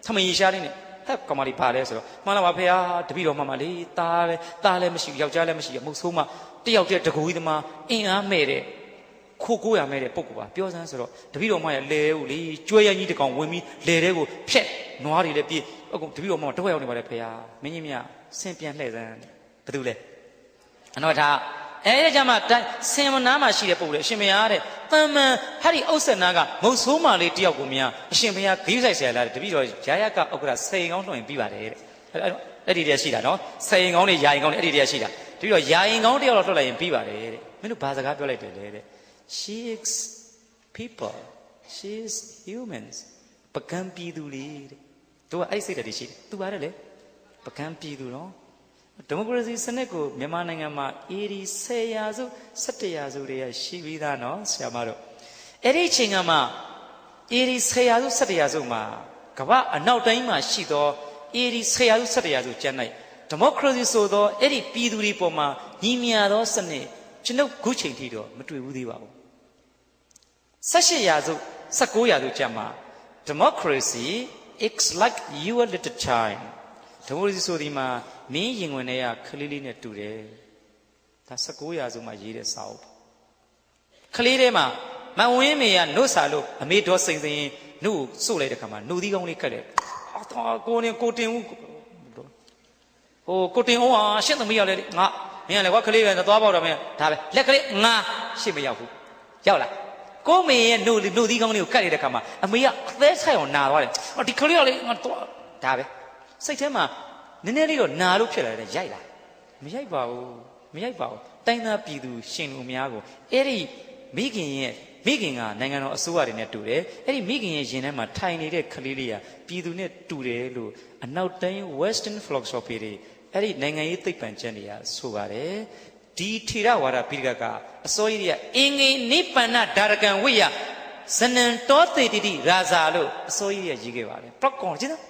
သမင်ရှားလေးနဲ့ဟဲ့ကောင်မလေးပါလဲဆိုတော့မှန်လားပါဖေဟာတပည့်တော်မှမလေးသားလဲသားလည်းမရှိဘူးယောက်ျားလည်းမရှိဘူးမုတ်ဆိုးမှတယောက်တည်းတကူကြီးသမားအင်အားမဲ့တဲ့ ခိုကိုးရမယ်တဲ့ပုဂ္ဂိုလ်ပါပြောစမ်းဆိုတော့တပည့်တော်မရဲ့လဲဦးလေကျွဲရကြီးတကောင်ဝင်ပြီးလဲတဲ့ကိုဖြက်နွားတွေလည်းပြေးအခုတပည့်တော်မတော့ရောက်နေပါလေဖေဟာမင်းကြီးမြဆင်ပြန်လှည့်စမ်းဘယ်သူလဲအနော်ဒါအဲကြမှာဆင်မနာမှာရှိတဲ့ပုဂ္ဂိုလ်အရှင်ဘုရားတဲ့တမန်ဟာဒီဥစ္စာနာကမုတ်ဆိုးမာလေးတယောက်ကိုမြင်အရှင်ဘုရားဂိယူဆိုင်ဆရာလာတပည့်တော်ရာယကဥက္ကရာစေရင်ကောင်းလွှင့်ပြီးပါတယ်တဲ့အဲ့ဒီတည်းရှိတာနော်စေရင်ကောင်းနဲ့ယာရင်ကောင်းနဲ့အဲ့ဒီတည်းရှိတာတပည့်တော်ယာရင်ကောင်းတယောက်တော့လွှတ်လိုက်ရင်ပြီးပါတယ်တဲ့မင်းတို့ဘာစကားပြောလိုက်တယ်လဲတဲ့ she is people she is humans ပကံပြည်သူလေတဲ့သူကအဲ့စိတ်တည်းရှိတယ်သူပါတယ်လေပကံပြည်သူနော်ဒီမိုကရေစီစနစ်ကိုမြန်မာနိုင်ငံမှာ80 10ရာစု17ရာစုတွေကရှိပြီးသားနော်ဆရာမတို့အဲ့ဒီအချိန်ကမှ80 10ရာစု17ရာစုမှာကမ္ဘာအနောက်တိုင်းမှာရှိသော80 10ရာစု17ရာစုကျန်လိုက်ဒီမိုကရေစီဆိုသောအဲ့ဒီပြည်သူတွေပေါ်မှာညီမြသောစနစ်ကျွန်ုပ်ခုချိန်ထိတော့မတွေ့ဘူးသေးပါဘူး 18ရာစု19ရာစုကျန်မှာ democracy it's like your little child ဒီမိုကရေစီဆိုဒီမှာမင်းရင်ဝင်တွေကခလေးလေးနဲ့တူတယ်ဒါ19ရာစုမှာရေးတဲ့စာအုပ်ခလေးထဲမှာမဝင်းမေကနှုတ်စာလို့အမေတော်စိန်စိန်နှုတ်စို့လိုက်တဲ့ခါမှာနှုတ်သီးကောင်းလေးကတ်တယ်အော်ကိုနေကိုတင်ဦးဟိုကိုတင်ဦးဟာရှင်းသမီးရလေငါမင်းကလည်းကွာခလေးပဲသွားပေါက်တော့မင်းဒါပဲလက်ကလေးငါရှင်းမရောက်ဘူးရောက်လား ကိုမေရဲ့နှုတ်နှုတ်သီးကောင်းလေးကိုကတ်လိုက်တဲ့ခါမှာအမေကအသေးဆိုင်အောင်နာသွားတယ်ဟောဒီခလေးကလေငါတော့ဒါပဲစိတ်ထဲမှာနည်းနည်းလေးတော့နာလို့ဖြစ်လာတယ်ရိုက်လာမရိုက်ပါဘူးမရိုက်ပါဘူးတိုင်းသားပြည်သူရှင်လူများကိုအဲ့ဒီမိခင်ရဲ့မိခင်ကနိုင်ငံတော်အစိုးရတွေနဲ့တူတယ်အဲ့ဒီမိခင်ရဲ့ရင်ထဲမှာထိုင်နေတဲ့ကလေးလေးကပြည်သူနဲ့တူတယ်လို့အနောက်တိုင်း western philosophy တွေအဲ့ဒီနိုင်ငံရေးသိပ္ပံကျမ်းတွေကဆိုပါတယ် ဒီထေရဝါဒပိဋကကအစိုးရတွေကအင်္ဂိနိဗ္ဗာန်ဒါရကံဝိယဇနံတောတေတိတိရာဇာလို့အစိုးရတွေရေးခဲ့ပါတယ်ပရော့ကွန်ကြည့်နော်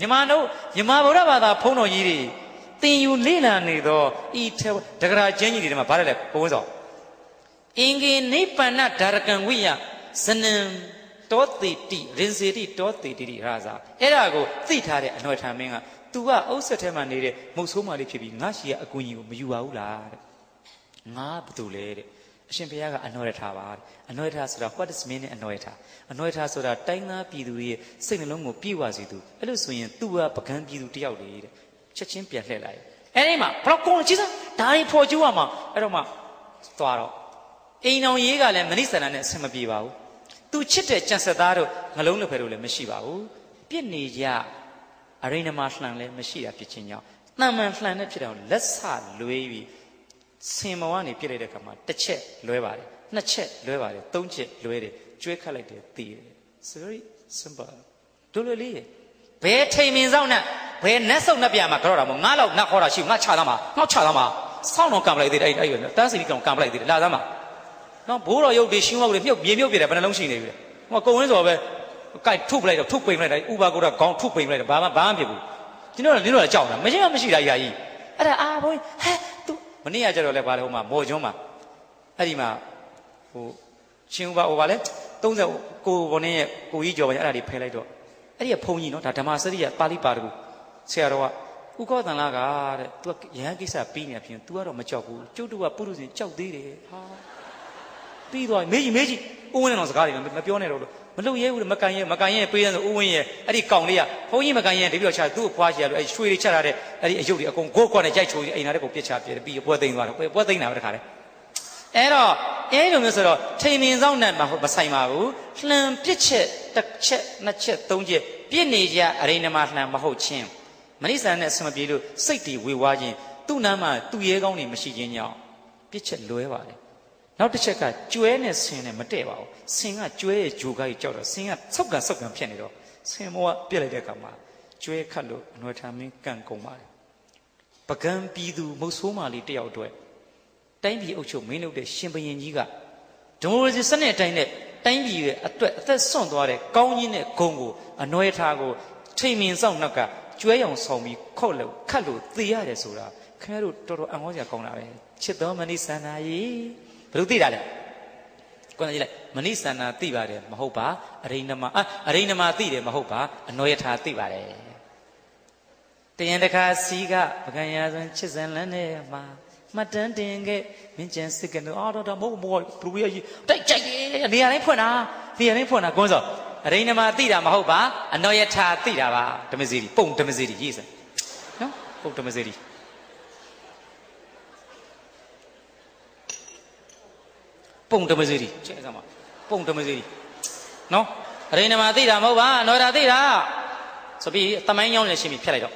မြန်မာတို့မြန်မာဗုဒ္ဓဘာသာဖုံးတော်ကြီးတွေသင်ယူလေ့လာနေသောဤထေတဂရာကျမ်းကြီးတွေမှာဗါတယ်လေဘုန်းစောအင်္ဂိနိဗ္ဗာန်ဒါရကံဝိယဇနံတောတေတိရင်စေတိတောတေတိရာဇာအဲ့ဒါကိုသိထားတဲ့အနှွယ်ထံမင်းက तू ကအုပ်ဆက်ထဲမှာနေတဲ့မုတ်ဆိုးမလေးဖြစ်ပြီးငါရှိရအကူကြီးကိုမယူပါဘူးလားတဲ့ ငါဘာတူလဲတဲ့အရှင်ဘုရားကအနှွယ်ထားပါတဲ့အနှွယ်ထားဆိုတာ what is mean အနှွယ်ထားအနှွယ်ထားဆိုတာတိုင်းသားပြည်သူရဲ့စိတ်နှလုံးကိုပြည့်ဝစေသူအဲ့လိုဆိုရင် तू ကပကံပြည်သူတယောက်လေတဲ့ချက်ချင်းပြန်လှည့်လိုက်အဲ့ဒီမှာဘလောက်ကောင်းကြည့်စမ်းဒါတွေဖော်ကျူးရမှာအဲ့တော့မှသွားတော့အိမ်အောင်ရေးကလည်းမနိစ္စနာနဲ့အဆင်မပြေပါဘူးသူချစ်တဲ့ကြံစက်သားတို့ငလုံးလက်ဖဲတို့လည်းမရှိပါဘူးပြစ်နေကြအရိဏမလှန်လည်းမရှိတာဖြစ်ချင်းကြောင့်တန်မှန်လှန်တဲ့ဖြစ်တော့လက်ဆလွေးပြီး ဆင်မောကနေပြစ်လိုက်တဲ့အခါမှာတစ်ချက်လွဲပါတယ်နှစ်ချက်လွဲပါတယ်သုံးချက်လွဲတယ်ကျွဲခတ်လိုက်တယ်တည်တယ် it's very simple ဒုလိုလေးဘယ်ထိန်မင်ဆောင်နဲ့ဘယ်နတ်ဆုပ်နတ်ပြမှာကြောက်တာမို့ငါလောက်နတ်ခေါ်တာရှိငါချသားမှာငေါချသားမှာဆောင်းတော့ကံပလိုက်သေးတယ်အဲ့အဲ့တန်းစီကောင်ကံပလိုက်သေးတယ်လာသားမှာနော်ဘိုးတော်ရုပ်တွေရှင်းမောက်တွေမြုပ်မြေမြုပ်ပြတယ်ဘယ်နှလုံးရှိနေပြီလဲဟိုကုံရင်းဆိုတော့ပဲကြိုက်ထုတ်ပလိုက်တော့ထုတ်ပိန်ပလိုက်တာဥပါကုဒခေါင်းထုတ်ပိန်ပလိုက်တာဘာမှဘာမှဖြစ်ဘူးကျွန်တော်ကလင်းတော့ကြောက်တာမရှိမရှိတာကြီးကြီးအဲ့ဒါအာဘိုးဟဲ့ तू မနေ့ကကျတော့လဲဘာလဲဟိုမှာမော်ကျွန်းမှာအဲ့ဒီမှာဟိုရှင်ဥပါဟိုပါလဲ30ကိုဘုန်းရဲ့ကိုကြီးကြော်ပါအဲ့ဒါတွေဖယ်လိုက်တော့အဲ့ဒီကဖုန်ကြီးနော်ဒါဓမ္မစရိယပါဠိပါတကူဆရာတော်ကဥကောသံလာကတဲ့ तू ကရဟန်းကိစ္စပြီးနေဖြစ် तू ကတော့မကြောက်ဘူးကျုပ်တို့ကပုရုဇဉ်ကြောက်သေးတယ်ဟာပြီးသွားမေးကြီးမေးကြီးဦးဝင်းနဲ့တော့စကားတွေမပြောနဲ့တော့လို့ မလုပ်ရဲဘူးမကန်ရဲမကန်ရဲပေးရဆိုဦးဝင်းရဲ့အဲ့ဒီကောင်လေးကဘုန်းကြီးမကန်ရဲတပြီးတော့ချသူ့ဖွားချရလို့အဲ့ရွှေတွေချက်ထားတဲ့အဲ့ဒီအယုတ်တွေအကုန်ဂိုးကွက်နဲ့ကြိုက်ချိုးအိမ်သားတွေကိုပြစ်ချပြတယ်ပြီးပွဲသိမ်းသွားတယ်ပွဲသိမ်းတာပဲတခါတည်းအဲ့တော့အဲ့လိုမျိုးဆိုတော့ထိန်မင်ဆောင်နဲ့မဆိုင်ပါဘူးလှန်ပြစ်ချက်တစ်ချက်နှစ်ချက်သုံးချက်ပြစ်နေကြအရိဏမလှန်မဟုတ်ချင်းမနိစ္စနဲ့ဆံမပြေလို့စိတ်တွေဝေဝါးခြင်းသူ့နားမှာသူ့ရဲကောင်းတွေမရှိခြင်းကြောင့်ပြစ်ချက်လွဲပါတယ်နောက်တစ်ချက်ကကျွဲနဲ့ဆင်းနဲ့မတည့်ပါဘူး ဆင်းကကျွဲရဲ့ဂျိုကားကြီးကြောက်တော့ဆင်းကဆောက်ကဆောက်ကဖြစ်နေတော့ဆင်းမောကပြစ်လိုက်တဲ့အခါမှာကျွဲခတ်လို့အနွယ်ထမင်းကန့်ကုန်ပါတယ်ပကံပြည်သူမုတ်ဆိုးမာလေးတယောက်အတွက်တိုင်းပြည်အုပ်ချုပ်မင်းလုပ်တဲ့ရှင်ဘရင်ကြီးကဒီမိုကရေစီစနစ်အတိုင်းနဲ့တိုင်းပြည်ရဲ့အတွက်အသက်ဆွန့်သွားတဲ့ကောင်းကြီးနဲ့ဂုံကိုအနွယ်ထားကိုထိမ်မင်ဆောင်နောက်ကကျွဲရောင်ဆောင်ပြီးခုတ်လို့ခတ်လို့သေရတယ်ဆိုတာခင်ဗျားတို့တော်တော်အံ့ဩစရာကောင်းတာပဲချစ်တော်မနိစန္နာကြီးဘယ်လိုသိတာလဲကိုယ်ကြည့်လိုက် မနိစန္နာသိပါတယ်မဟုတ်ပါအရိဏမအရိဏမသိတယ်မဟုတ်ပါအနောယထာသိပါတယ်တယံတခါစီကပကံရာစွန်ချစ်စံလန်းနဲ့မှာမတန်တင်ခဲ့မင်းကျန်စစ်ကတော့အာတော့ဒါမဟုတ်မဟုတ်ဘလူရကြီးတိုက်ကြိုက်ရဲ့နေရာတိုင်းဖွင့်တာနေရာတိုင်းဖွင့်တာကွန်းစောအရိဏမသိတာမဟုတ်ပါအနောယထာသိတာပါဓမ္မစီရီပုံဓမ္မစီရီရေးစမ်းနော်ပုံဓမ္မစီရီပုံဓမ္မစီရီကျဲစမ်းပါ ပုံဓမ္မစီရီနော်အရိဏမသိတာမဟုတ်ပါအနောယထာသိတာဆိုပြီးတမိုင်းကြောင်းနဲ့ရှင်းပြီးဖြတ်လိုက်တော့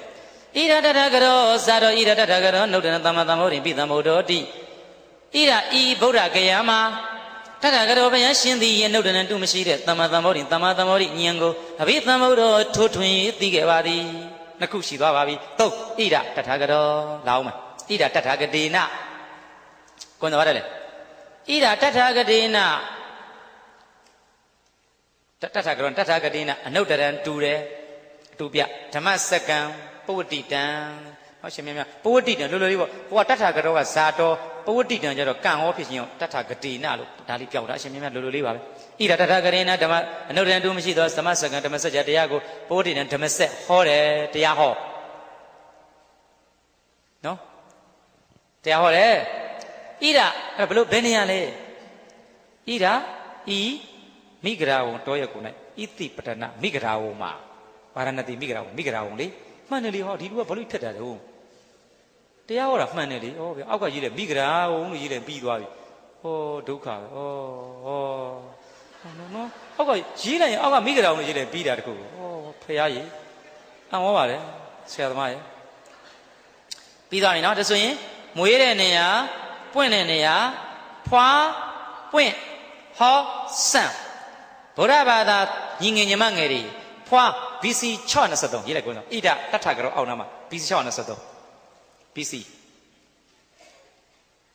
ဣရတတကရောဇာတော်ဣရတတကရောနှုတ်တနသမ္မာသမ္ဗောဓိပိသမ္ဗုဒ္ဓောတိဣရဤဗုဒ္ဓကယမှာတတကရောဘုရားရှင်သည်ယနှုတ်တနတုမရှိတဲ့သမ္မာသမ္ဗောဓိသမ္မာသမ္ဗောဓိဉာဏ်ကိုအဘိသမ္ဗုဒ္ဓောထိုးထွင်းသိခဲ့ပါသည်နှစ်ခုရှိသွားပါပြီသုံးဣရတထကရောလာအောင်မယ်ဣရတထကတိနကိုယ်တော်ရတယ်လေဣရတထကတိန တထကရောတထကတိနအနုတ္တရံတူတယ်အတူပြဓမ္မစကံပဝတိတံဟောရှင်မြတ်များပဝတိတံလွယ်လွယ်လေးပေါ့ဟိုကတထကတော့ကဇာတော်ပဝတိတံကျတော့ကံဟောဖြစ်ခြင်းတထဂတိနလို့ဒါလေးပြောက်တာအရှင်မြတ်များလွယ်လွယ်လေးပါပဲဣရတထဂရေနဓမ္မအနုတ္တရံတူမရှိသောသမစကံဓမ္မစကြာတရားကိုပဝတိတံဓမ္မဆက်ဟောတယ်တရားဟောနော်တရားဟောတယ်ဣရအဲ့ဘလို့ဘယ်နေရလဲဣရဤ မိဂရာဝံတောရကု၌ဣတိပတနာမိဂရာဝံမှာဗာရဏတိမိဂရာဝံမိဂရာဝံလေမှန်တယ်လေဟောဒီလူကဘာလို့ထက်တာလဲဟုတ်တရားဟောတာမှန်တယ်လေဟောဗျအောက်ကရေးတယ်မိဂရာဝုံလို့ရေးတယ်ပြီးသွားပြီဟောဒုက္ခပဲဟောဟောနော်နော်အောက်ကရေးလိုက်ရင်အောက်ကမိဂရာဝုံလို့ရေးတယ်ပြီးတာတခုဟောဖရာကြီးအံ့ဩပါလေဆရာသမားရေပြီးသွားပြီနော်ဒါဆိုရင်မွေးတဲ့နေရာပွင့်တဲ့နေရာဖွာပွင့်ဟောဆန့် ဗုဒ္ဓဘာသာညီငယ်ညီမငယ်တွေဖွာ BC 623ရေးလိုက်ကိုနော်ဣဒတထကရောအောက်နာမှာ BC 623 BC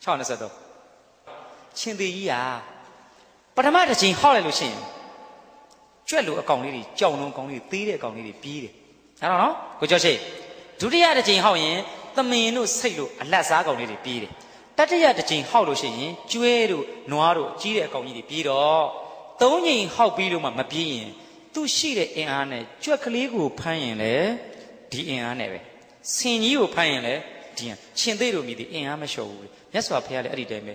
623ချင်းသေးကြီးဟာပထမတစ်ချိန်ဟောက်လိုက်လို့ရှိရင်ကျွက်လိုအကောင်လေးတွေကြောင်လုံးအကောင်လေးသေးတဲ့အကောင်လေးတွေပြေးတယ်အဲ့တော့နော်ကိုကျော်ရှိဒုတိယတစ်ချိန်ဟောက်ရင်သမင်တို့စိတ်လို့အလတ်စားကောင်လေးတွေပြေးတယ်တတိယတစ်ချိန်ဟောက်လို့ရှိရင်ကျွဲတို့နွားတို့ကြီးတဲ့အကောင်ကြီးတွေပြေးတော့ သုံးချိန်ဟောက်ပြီးလို့မှမပြေးရင်သူရှိတဲ့အင်အားနဲ့ကြွက်ကလေးကိုဖမ်းရင်လေဒီအင်အားနဲ့ပဲဆင်ကြီးကိုဖမ်းရင်လေဒီရှင်သေးတို့မြည်ဒီအင်အားမလျှော့ဘူးမြတ်စွာဘုရားလည်းအဲ့ဒီတိုင်းပဲ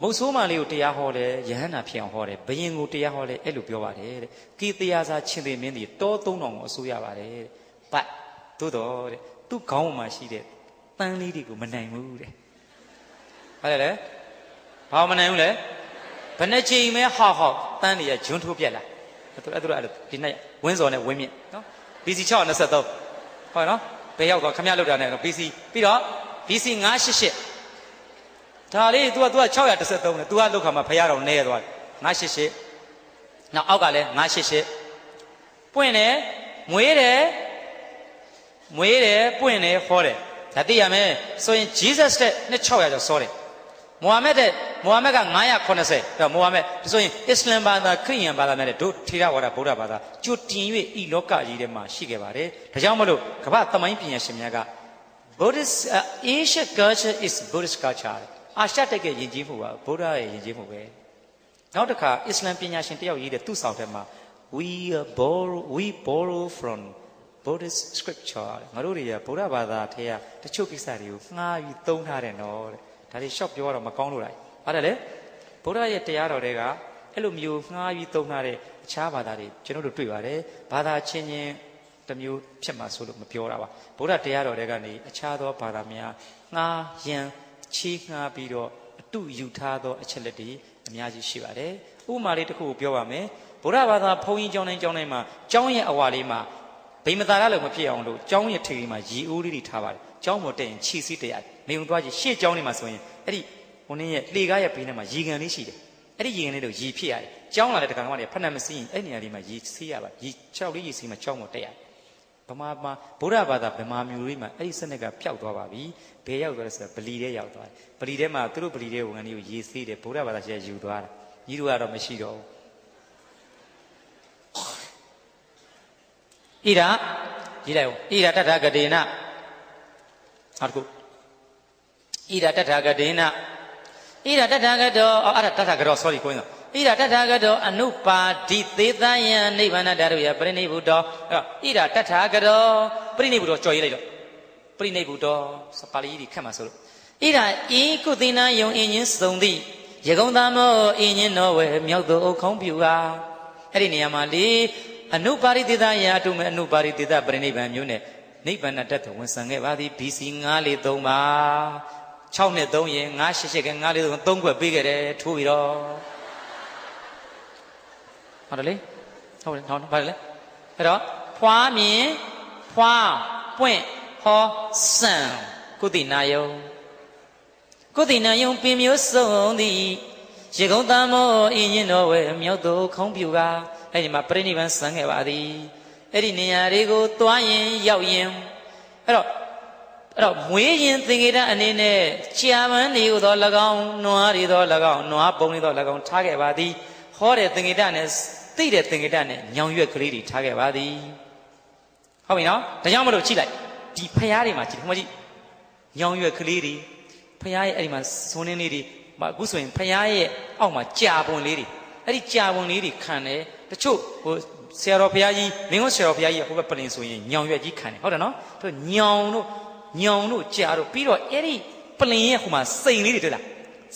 မုတ်ဆိုးမလေးကိုတရားဟောတယ်ယဟန္တာဖြစ်အောင်ဟောတယ်ဘယင်ကိုတရားဟောတယ်အဲ့လိုပြောပါတယ်တဲ့ကိတရားစာရှင်သေးမင်းဒီတော3000ကိုအစိုးရပါတယ်တဲ့ပတ်သို့တော်တဲ့သူ့ခေါင်းပေါ်မှာရှိတဲ့တန်းလေးတွေကိုမနိုင်ဘူးတဲ့ဟုတ်တယ်လေဘာမနိုင်ဘူးလဲ ဘယ်နှချိန်မဲဟောက်ဟောက်တန်းတွေကဂျွန်းထိုးပြက်လာအဲ့ဒါအဲ့ဒါဒီနေ့ဝင်းစော်နဲ့ဝင်းမြင့်နော် BC 623ဟုတ်နော်ဘယ်ရောက်တော့ခမရလောက်တာနဲ့ BC ပြီးတော့ BC 988ဒါလေး तू က तू က613နဲ့ तू ကလောက်ခါမှာဖရတော်နဲသွား988နောက်အောက်ကလည်း988ပွင့်တယ်မွေးတယ်မွေးတယ်ပွင့်တယ်ဟောတယ်ဒါသိရမယ်ဆိုရင် Jesus တဲ့နှစ်600ကျော်စောတယ် မိုဟာမက်တဲ့မိုဟာမက်က980အဲ့မိုဟာမက်ဒါဆိုရင်အစ္စလမ်ဘာသာခရစ်ယာန်ဘာသာနဲ့တို့ထေရဝါဒဗုဒ္ဓဘာသာကြွတင်၍ဤလောကကြီးထဲမှာရှိခဲ့ပါတယ်ဒါကြောင့်မလို့ကမ္ဘာသမိုင်းပညာရှင်များက Buddhist uh, Asia culture is Buddhist culture အာရှတက်ကယဉ်ကျေးမှုပါဗုဒ္ဓရဲ့ယဉ်ကျေးမှုပဲနောက်တစ်ခါအစ္စလမ်ပညာရှင်တယောက်ရေးတဲ့သူ့ဆောင်ထဲမှာ we borrow we borrow from Buddhist scripture ငါတို့တွေကဗုဒ္ဓဘာသာထဲကတချို့ကိစ္စတွေကိုငှားပြီးသုံးထားတယ်နော်တဲ့ ဒါတွေ shop ပြောတော့မကောင်းလို့လိုက်ဟုတ်တယ်လေဗုဒ္ဓရဲ့တရားတော်တွေကအဲ့လိုမျိုးငှားပြီးသုံးထားတဲ့အခြားဘာသာတွေကျွန်တော်တို့တွေ့ပါတယ်ဘာသာချင်းချင်းတစ်မျိုးဖြစ်မှာဆိုလို့မပြောတာပါဗုဒ္ဓတရားတော်တွေကနေအခြားသောဘာသာများငှားရန်ချီးငှားပြီးတော့အတုယူထားသောအချက်လက်တွေအများကြီးရှိပါတယ်ဥပမာလေးတစ်ခုကိုပြောပါမယ်ဗုဒ္ဓဘာသာဘုန်းကြီးကျောင်းတိုင်းကျောင်းတိုင်းမှာကျောင်းရဲ့အဝါလေးမှာဗိမသာရလည်းမဖြစ်အောင်လို့ကျောင်းရဲ့ထိပ်လေးမှာရီအိုးလေးတွေထားပါတယ်ကျောင်းပေါ်တက်ရင်ခြီစီးတရား နေုံသွားကြည့်ရှေ့ကျောင်းလေးမှာဆိုရင်အဲ့ဒီဟိုနည်းရဲ့လှေကားရဲ့ဘေးထဲမှာရေကန်လေးရှိတယ်အဲ့ဒီရေကန်လေးတို့ရေဖြစ်ရတယ်ကျောင်းလာတဲ့တက္ကမတွေဖက်နှံမစီးရင်အဲ့နေရာလေးမှာရေစီးရပါရေခြောက်လေးရေစီးမှာကျောင်းပေါ်တက်ရတယ်ဗမာမှာဗုဒ္ဓဘာသာဗမာမျိုးလေးမှာအဲ့ဒီစနစ်ကပျောက်သွားပါပြီဘယ်ရောက်သွားလဲဆိုတော့ဗလီထဲရောက်သွားတယ်ဗလီထဲမှာသူတို့ဗလီထဲဝန်ခံတွေကိုရေဆေးတယ်ဗုဒ္ဓဘာသာရှိယူသွားတာညီတို့ကတော့မရှိတော့ဘူးဣရာရေးလိုက်အောင်ဣရာတထဂတေနနောက်တစ်ခု ဣရာတထဂတေနဣရာတထဂတောအော်အဲ့ဒါတထဂတော sorry ကိုင်းတော့ဣရာတထဂတောအနုပါတိသေသယံနိဗ္ဗာန်တရုယပရိနိဗ္ဗုတောအဲ့ဣရာတထဂတောပရိနိဗ္ဗုတောကြော်ရေးလိုက်တော့ပရိနိဗ္ဗုတောစပါဠိကြီးခက်မှာဆိုလို့ဣဣဒဤကုသိနာယုံအင်းချင်းစုံသည့်ရေကုံသားမောအင်းချင်းတော်ဝဲမြောက်သို့အုပ်ခေါင်းပြူဟာအဲ့ဒီနေရာမှာလေအနုပါရိသေသရာတုမဲ့အနုပါရိသေသပြိနိဗ္ဗာန်မျိုးနဲ့နိဗ္ဗာန်တတ်တော်ဝန်ဆံခဲ့ပါသည် BC 943ပါ 6နှစ်3ရင်988က943 3ခွက်ပေးခဲ့တယ်ထိုးပြီးတော့ဟုတ်တယ်လေဟုတ်တယ်ဟောဘာလဲအဲ့တော့ဖွာမြင်ဖွာပွင့်ဟောစံကုသိနာယုံကုသိနာယုံပင်မျိုးစုံသည်ရေကုံတမောအင်းရင်တော်ဝဲမြောက်သို့ခေါင်းပြူကအဲ့ဒီမှာပြိဋိဘံဆံခဲ့ပါသည်အဲ့ဒီနေရာတွေကိုတွားရင်ရောက်ရင်အဲ့တော့ အဲ့တော့မွေးရင်သင်္ကေတအနေနဲ့ကြာမန်းနေသော၎င်းနွားတွေသော၎င်းနွားပုံတွေသော၎င်းထားခဲ့ပါသည်ဟောတဲ့သင်္ကေတနဲ့သိတဲ့သင်္ကေတနဲ့ညောင်ရွက်ကလေးတွေထားခဲ့ပါသည်ဟုတ်ပြီနော်ဒါကြောင့်မလို့ကြည့်လိုက်ဒီဖရားတွေမှာကြည့်ဟိုမှာကြည့်ညောင်ရွက်ကလေးတွေဖရားရဲ့အဲ့ဒီမှာဇွန်းနှင်းလေးတွေအခုဆိုရင်ဖရားရဲ့အောက်မှာကြာပွန်လေးတွေအဲ့ဒီကြာပွန်လေးတွေခံတယ်တချို့ဟိုဆရာတော်ဘုရားကြီးမင်းတို့ဆရာတော်ဘုရားကြီးကဟိုဘက်ပလင်ဆိုရင်ညောင်ရွက်ကြီးခံတယ်ဟုတ်တယ်နော်သူညောင်တို့ ညောင်တို့ကြာတို့ပြီးတော့အဲ့ဒီပလင်ရဲ့ဟိုမှာစိန်လေးတွေတွေ့လား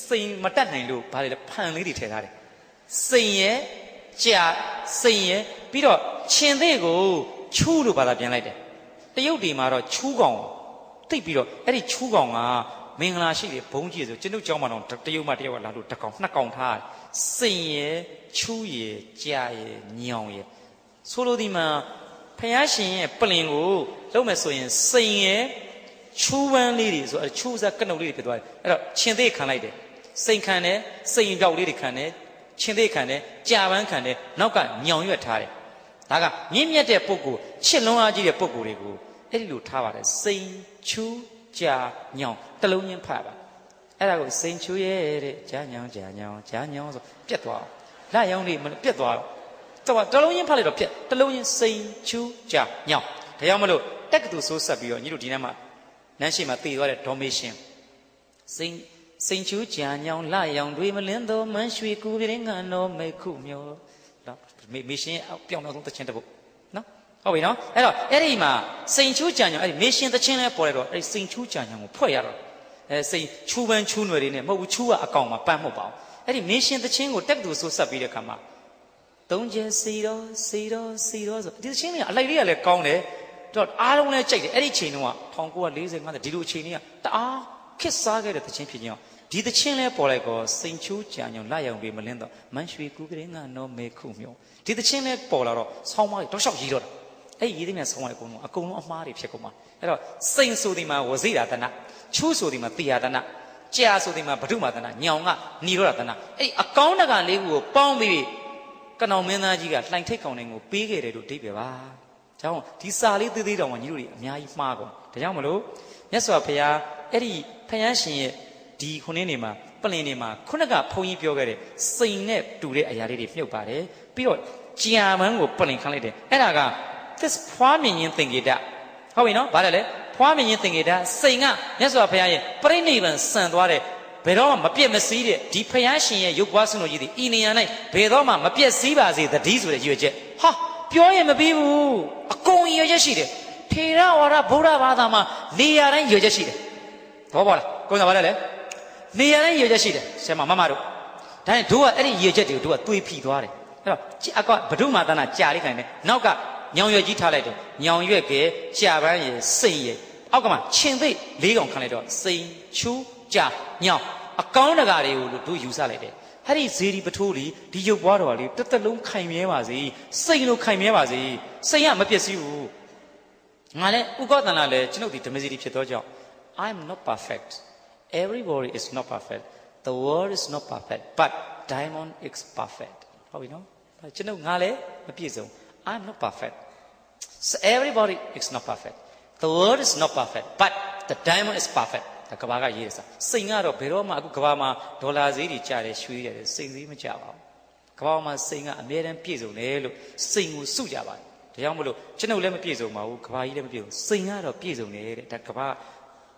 စိန်မတက်နိုင်လို့ဗါလေဖန်လေးတွေထည့်ထားတယ်စိန်ရဲ့ကြာစိန်ရဲ့ပြီးတော့ရှင်သေးကိုချူးလို့ဘာသာပြန်လိုက်တယ်တရုတ်တွေမှာတော့ချူးကောင်သိပြီးတော့အဲ့ဒီချူးကောင်ကမင်္ဂလာရှိတယ်ဘုန်းကြီးဆိုကျွန်ုပ်ကျောင်းမှာတော့တရုတ်မှာတရုတ်ကလာလို့တကောင်နှစ်ကောင်ထားစိန်ရဲ့ချူးရဲ့ကြာရဲ့ညောင်ရဲ့ဆိုလိုဒီမှာဖယားရှင်ရဲ့ပလင်ကိုလုံးမယ်ဆိုရင်စိန်ရဲ့ ချူးပန်းလေးတွေဆိုအဲချူးစားကနုတ်လေးတွေဖြစ်သွားတယ်အဲ့တော့ရှင်သေးခံလိုက်တယ်စိန်ခံတယ်စိန်ပြောက်လေးတွေခံတယ်ချင်းသေးခံတယ်ကြာပန်းခံတယ်နောက်ကညောင်ရွက်ထားတယ်ဒါကမြင့်မြတ်တဲ့ပုဂ္ဂိုလ်ချစ်လွန်းအားကြီးတဲ့ပုဂ္ဂိုလ်တွေကိုအဲ့ဒီလိုထားပါတယ်စိန်ချူးကြာညောင်တလုံးချင်းဖတ်ပါအဲ့ဒါကိုစိန်ချူးရဲ့တဲ့ကြာညောင်ကြာညောင်ကြာညောင်ဆိုပြက်သွားလာရောင်းလေးမပြက်သွားတော့တလုံးချင်းဖတ်လိုက်တော့ပြက်တလုံးချင်းစိန်ချူးကြာညောင်ဒါကြောင့်မလို့တက်ကတူဆိုးဆက်ပြီးတော့ညီတို့ဒီနေ့မှာ နန်းရှိမှာတည်သွားတဲ့ဒေါ်မေရှင်စိန်စိန်ချူးကြာညောင်လာရောင်တွေမလင်းသောမန်းရွှေကူပြင်းငါတော်မိခုမျောတော့မေမေရှင်ပြောင်းတော့သုံးတခြင်းတပုတ်နော်ဟုတ်ပြီနော်အဲ့တော့အဲ့ဒီမှာစိန်ချူးကြာညောင်အဲ့ဒီမေရှင်တခြင်းလဲပေါ်လိုက်တော့အဲ့ဒီစိန်ချူးကြာညောင်ကိုဖွဲ့ရတော့အဲစိန်ချူးပန်းချူးနွယ်တွေနဲ့မဟုတ်ဘူးချူးကအကောင်မှာပန်းမဟုတ်ပါဘူးအဲ့ဒီမေရှင်တခြင်းကိုတက်တူဆိုဆက်ပြီးတဲ့ခါမှာသုံးကျစီတော်စီတော်စီတော်ဆိုဒီတခြင်းလေးကအလိုက်လေးကလည်းကောင်းတယ် တော့အားလုံးလည်းကြိုက်တယ်အဲ့ဒီချိန်တုန်းက1940 50ဒီလိုအချိန်လေးကတအားခစ်စားခဲ့တဲ့တခြင်းဖြစ်ခြင်းဒီတခြင်းလဲပေါ်လိုက်ကောစိန်ချိုးကြံညုံလာရောင်တွေမလင်းတော့မန်းရွှေကူကလေးငါနော်မေခုမျိုးဒီတခြင်းလဲပေါ်လာတော့ဆောင်းမတွေတောက်လျှောက်ရေးတော့တာအဲ့ရေးသည်များဆောင်းမတွေအကုန်လုံးအကုန်လုံးအမားတွေဖြစ်ကုန်မှာအဲ့တော့စိန်ဆိုဒီမှာဝဇိရာတနာချူးဆိုဒီမှာတိယာတနာကြာဆိုဒီမှာဘဒုမာတနာညောင်ကညီရောတနာအဲ့အကောင်းတကလေးကိုပေါင်းပြီးကနောင်မင်းသားကြီးကလှိုင်ထိတ်ကောင်တွေကိုပေးခဲ့တယ်လို့ဒိဗေပါ။ ကြောင်းဒီစာလေးသေးသေးတောင်မှညီတို့တွေအများကြီးမှားကုန်။ဒါကြောင့်မလို့မြတ်စွာဘုရားအဲ့ဒီဖယားရှင်ရဲ့ဒီခုနင်းနေမှာပလင်နေမှာခုနကဘုန်းကြီးပြောခဲ့တဲ့စိန်နဲ့တူတဲ့အရာလေးတွေမြုပ်ပါတယ်ပြီးတော့ကြာမန်းကိုပလင်ခန့်လိုက်တယ်အဲ့ဒါက this ဖွားမြင်ရင်သင်္ကေတဟုတ်ပြီနော်ဗါတယ်လေဖွားမြင်ရင်သင်္ကေတစိန်ကမြတ်စွာဘုရားရဲ့ပြိဋိဘံဆန်သွားတဲ့ဘယ်တော့မှမပြည့်မစည်းတဲ့ဒီဖယားရှင်ရဲ့ရုပ်ပွားဆုလို့ကြီးဒီဤနေရာ၌ဘယ်တော့မှမပြည့်စည်းပါစေတတိဆိုတဲ့ရွေချက်ဟာ ပြောရင်မပြီးဘူးအကုန်ရွေချက်ရှိတယ်ထေရဝါဒဗုဒ္ဓဘာသာမှာနေရာတိုင်းရွေချက်ရှိတယ်ဘောပါလားကိုယ်ကဘာလဲလဲနေရာတိုင်းရည်ချက်ရှိတယ်ဆရာမမမတို့ဒါနဲ့တို့ကအဲ့ဒီရည်ချက်တွေကိုတို့ကတွေးဖိသွားတယ်အဲ့တော့အကဘဒုမာသနာကြာလေးခိုင်တယ်နောက်ကညောင်ရွက်ကြီးထားလိုက်တယ်ညောင်ရွက်ကဲကြာပန်းရယ်စိတ်ရယ်အောက်ကမှခြင်သိလေးကောင်ခံလိုက်တော့စိန်ချူးကြာညောင်အကောင်းတကာတွေကိုတို့ယူဆလိုက်တယ် ဟဲ့ဒီဇေဒီပထိုးလီဒီရုပ်ပွားတော်လေးတစ်သက်လုံးခိုင်မြဲပါစေစိတ်လိုခိုင်မြဲပါစေစိတ်ကမပျက်စီးဘူးငါလည်းဥက္ကဋ္ဌနာလည်းကျွန်ုပ်ဒီဓမ္မစီတီဖြစ်သောကြောင့် I am not perfect Everybody is not perfect. The world is not perfect, but diamond is perfect. ဟုတ်ပြီနော်။ကျွန်တော်ငါလည်းမပြည့်စုံ I'm not perfect. So everybody is not perfect. The world is not perfect, but the diamond is perfect. ဒါကဘာကရေးရစားစိန်ကတော့ဘယ်တော့မှအခုကဘာမှာဒေါ်လာဈေးတွေကျတယ်ရွှေတယ်စိန်ဈေးမကျပါဘူးကဘာမှာစိန်ကအမြဲတမ်းပြည့်စုံတယ်လို့စိန်ကိုစုကြပါတယ်ဒါကြောင့်မလို့ကျွန်ုပ်လည်းမပြည့်စုံပါဘူးကဘာကြီးလည်းမပြည့်စုံစိန်ကတော့ပြည့်စုံတယ်တဲ့ဒါကဘာ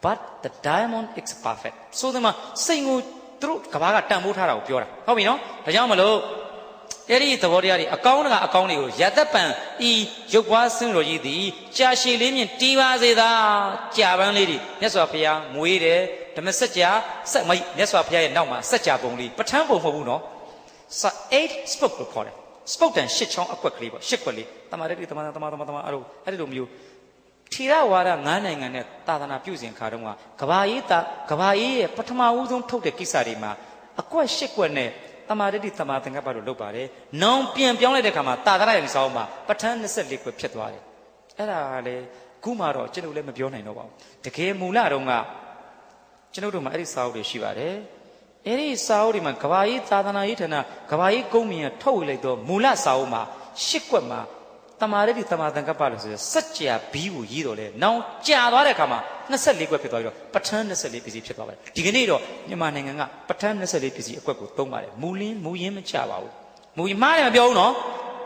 but the diamond is perfect ဆိုဒီမှာစိန်ကိုသူတို့ကဘာကတန်ဖိုးထားတာကိုပြောတာဟုတ်ပြီနော်ဒါကြောင့်မလို့ အဲ့ဒီသဘောတရားတွေအကောင်းတကအကောင်းတွေကိုရသက်ပံဤရုပ်ပွားဆင်းတော်ကြီးသည်ကြာရှည်လေးမြင့်တီးပါစေသာကြာပန်းလေးတွေမြတ်စွာဘုရားမွေးတယ်ဓမ္မစကြာစက်မိတ်မြတ်စွာဘုရားရဲ့နောက်မှာစကြာပုံလေးပဋ္ဌာန်းပုံမဟုတ်ဘူးနော်စာ8 spoke လို့ခေါ်တယ် spoke တန်ရှစ်ချောင်းအကွက်ကလေးပေါ့ရှစ်ကွက်လေးတမာရတိတမာတမာတမာတမာအဲ့လိုအဲ့ဒီလိုမျိုးထီရဝါဒငါးနိုင်ငံနဲ့သာသနာပြုစဉ်ခါတုန်းကကဘာရေးတာကဘာရေးရဲ့ပထမဦးဆုံးထုတ်တဲ့ကိစ္စတွေမှာအကွက်ရှစ်ကွက်နဲ့ တမာရတိတမာသင်္ကပ္ပလို့လုပ်ပါတယ်။နောင်ပြန်ပြောင်းလိုက်တဲ့ခါမှာသာသနာ့ရင်ဆောင်မှာပဋ္ဌာန်း24ကွက်ဖြစ်သွားတယ်။အဲ့ဒါကလေခုမှတော့ကျွန်တော်လည်းမပြောနိုင်တော့ပါဘူး။တကယ်မူလတုန်းကကျွန်တော်တို့မှာအဲ့ဒီစာအုပ်တွေရှိပါတယ်။အဲ့ဒီစာအုပ်တွေမှာကဘာကြီးသာသနာရေးဌာနကဘာကြီးကုန်းမြင်ထုတ်ဝေလိုက်တော့မူလစာအုပ်မှာရှစ်ကွက်မှာ တမာရတိတမာသင်္ကပ္ပလို့ဆိုရစัจ जा ဘီးကိုရေးတော့လေနောင်ကြာသွားတဲ့အခါမှာ24ကွက်ဖြစ်သွားပြီးတော့ပဋ္ဌာန်း24ပစ္စည်းဖြစ်သွားပါတယ်ဒီကနေ့တော့မြန်မာနိုင်ငံကပဋ္ဌာန်း24ပစ္စည်းအကွက်ကိုသုံးပါတယ်မူလင်းမူရင်းမချပါဘူးမူရင်းမှားတယ်မပြောဘူးနော်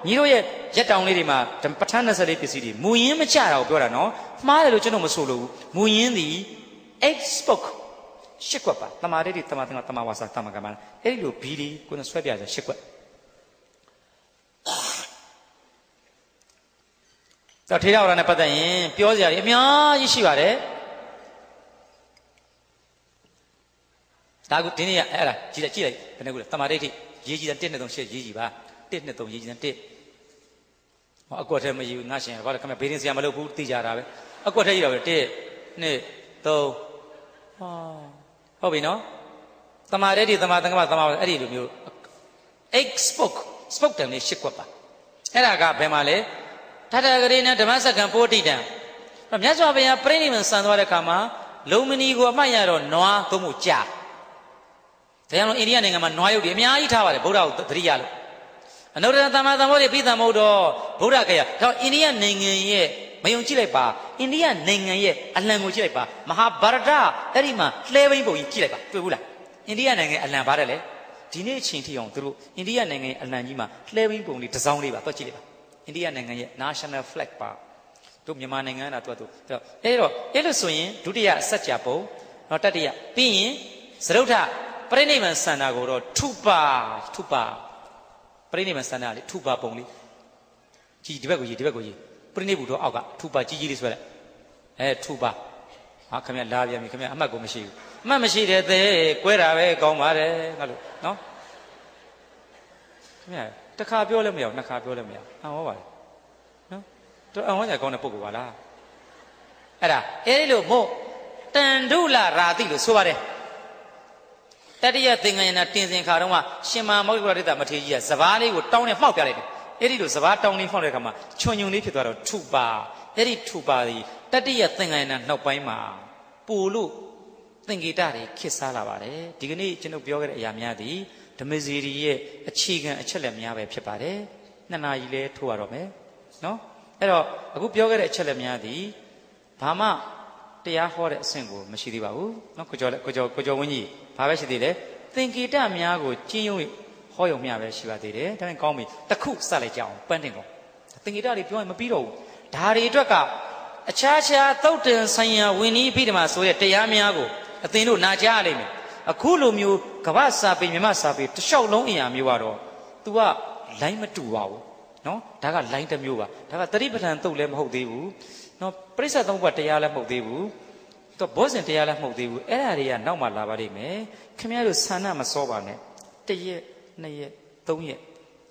ညီတို့ရဲ့ရက်တောင်လေးတွေမှာပဋ္ဌာန်း24ပစ္စည်းတွေမူရင်းမချတာကိုပြောတာနော်မှားတယ်လို့ကျွန်တော်မဆိုလို့ဘူးမူရင်းသည် eight spoke ရှစ်ကွက်ပါတမာရတိတမာသင်္ကတမာဝါစာတမာကမ္မအဲ့ဒီလိုဘီးလေးကိုယ်ဆွဲပြကြရှစ်ကွက် တော့ထေရဝါဒနဲ့ပတ်သက်ရင်ပြောစရာတွေအများကြီးရှိပါတယ်ဒါကဒီနေ့ကအဲ့ဒါကြည့်လိုက်ကြည့်လိုက်ဘယ်နှခုလဲတမာဒိဋ္ဌိရေးကြည့်တဲ့1နဲ့3ရှစ်ရေးကြည့်ပါ1နဲ့3ရေးကြည့်တဲ့1ဟောအကွက်ထဲမရေးဘူးငါရှင်ဘာလဲခင်ဗျဘေးရင်စရာမလုပ်ဘူးသိကြတာပဲအကွက်ထဲရေးတော့1 2 3ဟောဟုတ်ပြီနော်တမာဒိဋ္ဌိတမာသင်္ကပ္ပတမာအဲ့ဒီလိုမျိုး x spoke spoke တယ်လေးရှစ်ကွက်ပါအဲ့ဒါကဘယ်မှာလဲ ထထကလေးနဲ့ဓမ္မစက္ကံပိုးတိတံမြတ်စွာဘုရားပြိဋိမံဆန်သွားတဲ့ခါမှာလုံမဏီကိုအမှတ်ရတော့နွားသုံးဖို့ကြာဒါကြောင့်လို့အိန္ဒိယနိုင်ငံမှာနွားရုပ်တွေအများကြီးထားပါတယ်ဗုဒ္ဓကိုသတိရလို့အနုတ္တရသမ္မာသမ္ဗောဓိပိသံမဟုတ်တော့ဗုဒ္ဓကရဒါအိန္ဒိယနိုင်ငံရဲ့မယုံကြည့်လိုက်ပါအိန္ဒိယနိုင်ငံရဲ့အလံကိုကြည့်လိုက်ပါမဟာဗာရဒအဲ့ဒီမှာလှဲဘိန်းပုံကြီးကြည့်လိုက်ပါတွေ့ဘူးလားအိန္ဒိယနိုင်ငံအလံပါတယ်လေဒီနေ့အချိန်ထိအောင်သူတို့အိန္ဒိယနိုင်ငံရဲ့အလံကြီးမှာလှဲဘိန်းပုံလေးတစ်စောင်းလေးပါတော့ကြည့်လိုက်ပါ အိန္ဒိယနိုင်ငံရဲ့ national flag ပါတို့မြန်မာနိုင်ငံကသူကသူအဲ့တော့အဲ့လိုဆိုရင်ဒုတိယစัจ जा ပုံတော့တတိယပြီးရင်သရုတ်ထပြိဋိနိဗ္ဗာန်စန္ဒာကိုတော့ထုပါထုပါပြိဋိနိဗ္ဗာန်စန္ဒာလေးထုပါပုံလေးကြည်ဒီဘက်ကိုကြည်ဒီဘက်ကိုကြည်ပြိဋိနိဗ္ဗုဒ္ဓအောက်ကထုပါကြီးကြီးလေးဆွဲလိုက်အဲထုပါဟာခင်ဗျလာပြန်ပြီခင်ဗျအမှတ်ကိုမရှိဘူးအမှတ်မရှိတဲ့သေးကွဲတာပဲကောင်းပါတယ်ငါလို့နော်ခင်ဗျ တစ်ခါပြောလည်းမရဘူးနှစ်ခါပြောလည်းမရဘူးအံ့ဩပါလေနော်တော်အံ့ဩကြကောင်းတဲ့ပုဂ္ဂိုလ်ပါလားအဲ့ဒါအဲဒီလိုမို့တန်ဒုလရာတိလို့ဆိုပါတယ်တတိယသင်္ကယနာတင်စင်ခါတော့ကရှင်မာမောဂိကရတိတမထေရကြီးကစဘာလေးကိုတောင်းနဲ့မှောက်ပြလိုက်တယ်အဲ့ဒီလိုစဘာတောင်းလေးမှောက်တဲ့အခါမှာချွန်ညုံလေးဖြစ်သွားတော့ထုပါအဲ့ဒီထုပါဒီတတိယသင်္ကယနာနောက်ပိုင်းမှာပို့လို့သင်္ကေတတွေခစ်စားလာပါတယ်ဒီကနေ့ကျွန်တော်ပြောခဲ့တဲ့အရာများသည် ဓမဇီရီရဲ့အခြေခံအချက်လက်များပဲဖြစ်ပါတယ်နှစ်နာရီလဲထိုးရတော့မယ်နော်အဲ့တော့အခုပြောခဲ့တဲ့အချက်လက်များသည်ဘာမှတရားဟောတဲ့အဆင့်ကိုမရှိသေးပါဘူးနော်ကိုကျော်ကိုကျော်ကိုကျော်ဝင်းကြီးဘာပဲရှိသေးလဲသင်္ကေတများကိုကျင်းယုံဟောယုံမျှပဲရှိပါသေးတယ်ဒါပေမဲ့ကောင်းပြီတစ်ခုစလိုက်ကြအောင်ပန်းတင်ကောသင်္ကေတတွေပြောရင်မပြီးတော့ဘူးဒါတွေအတွက်ကအခြားခြားသုတ်တန်ဆိုင်ရာဝင်းဤပြီးတမှာဆိုတဲ့တရားများကိုအသင်တို့နာကြားရလိမ့်မယ်အခုလိုမျိုး ကမ္ဘာစာပေမြမစာပေတလျှောက်လုံးအရာမျိုးကတော့ तू ကလိုင်းမတူပါဘူးနော်ဒါကလိုင်းတစ်မျိုးပါဒါကတတိပဋ္ဌာန်တုတ်လည်းမဟုတ်သေးဘူးနော်ပြိဿသုံးဘတ်တရားလည်းမဟုတ်သေးဘူးသူဘောဇင်တရားလည်းမဟုတ်သေးဘူးအဲ့ဒါတွေကနောက်မှလာပါလိမ့်မယ်ခင်ဗျားတို့ဆန္ဒမစောပါနဲ့တရက်နှစ်ရက်သုံးရက်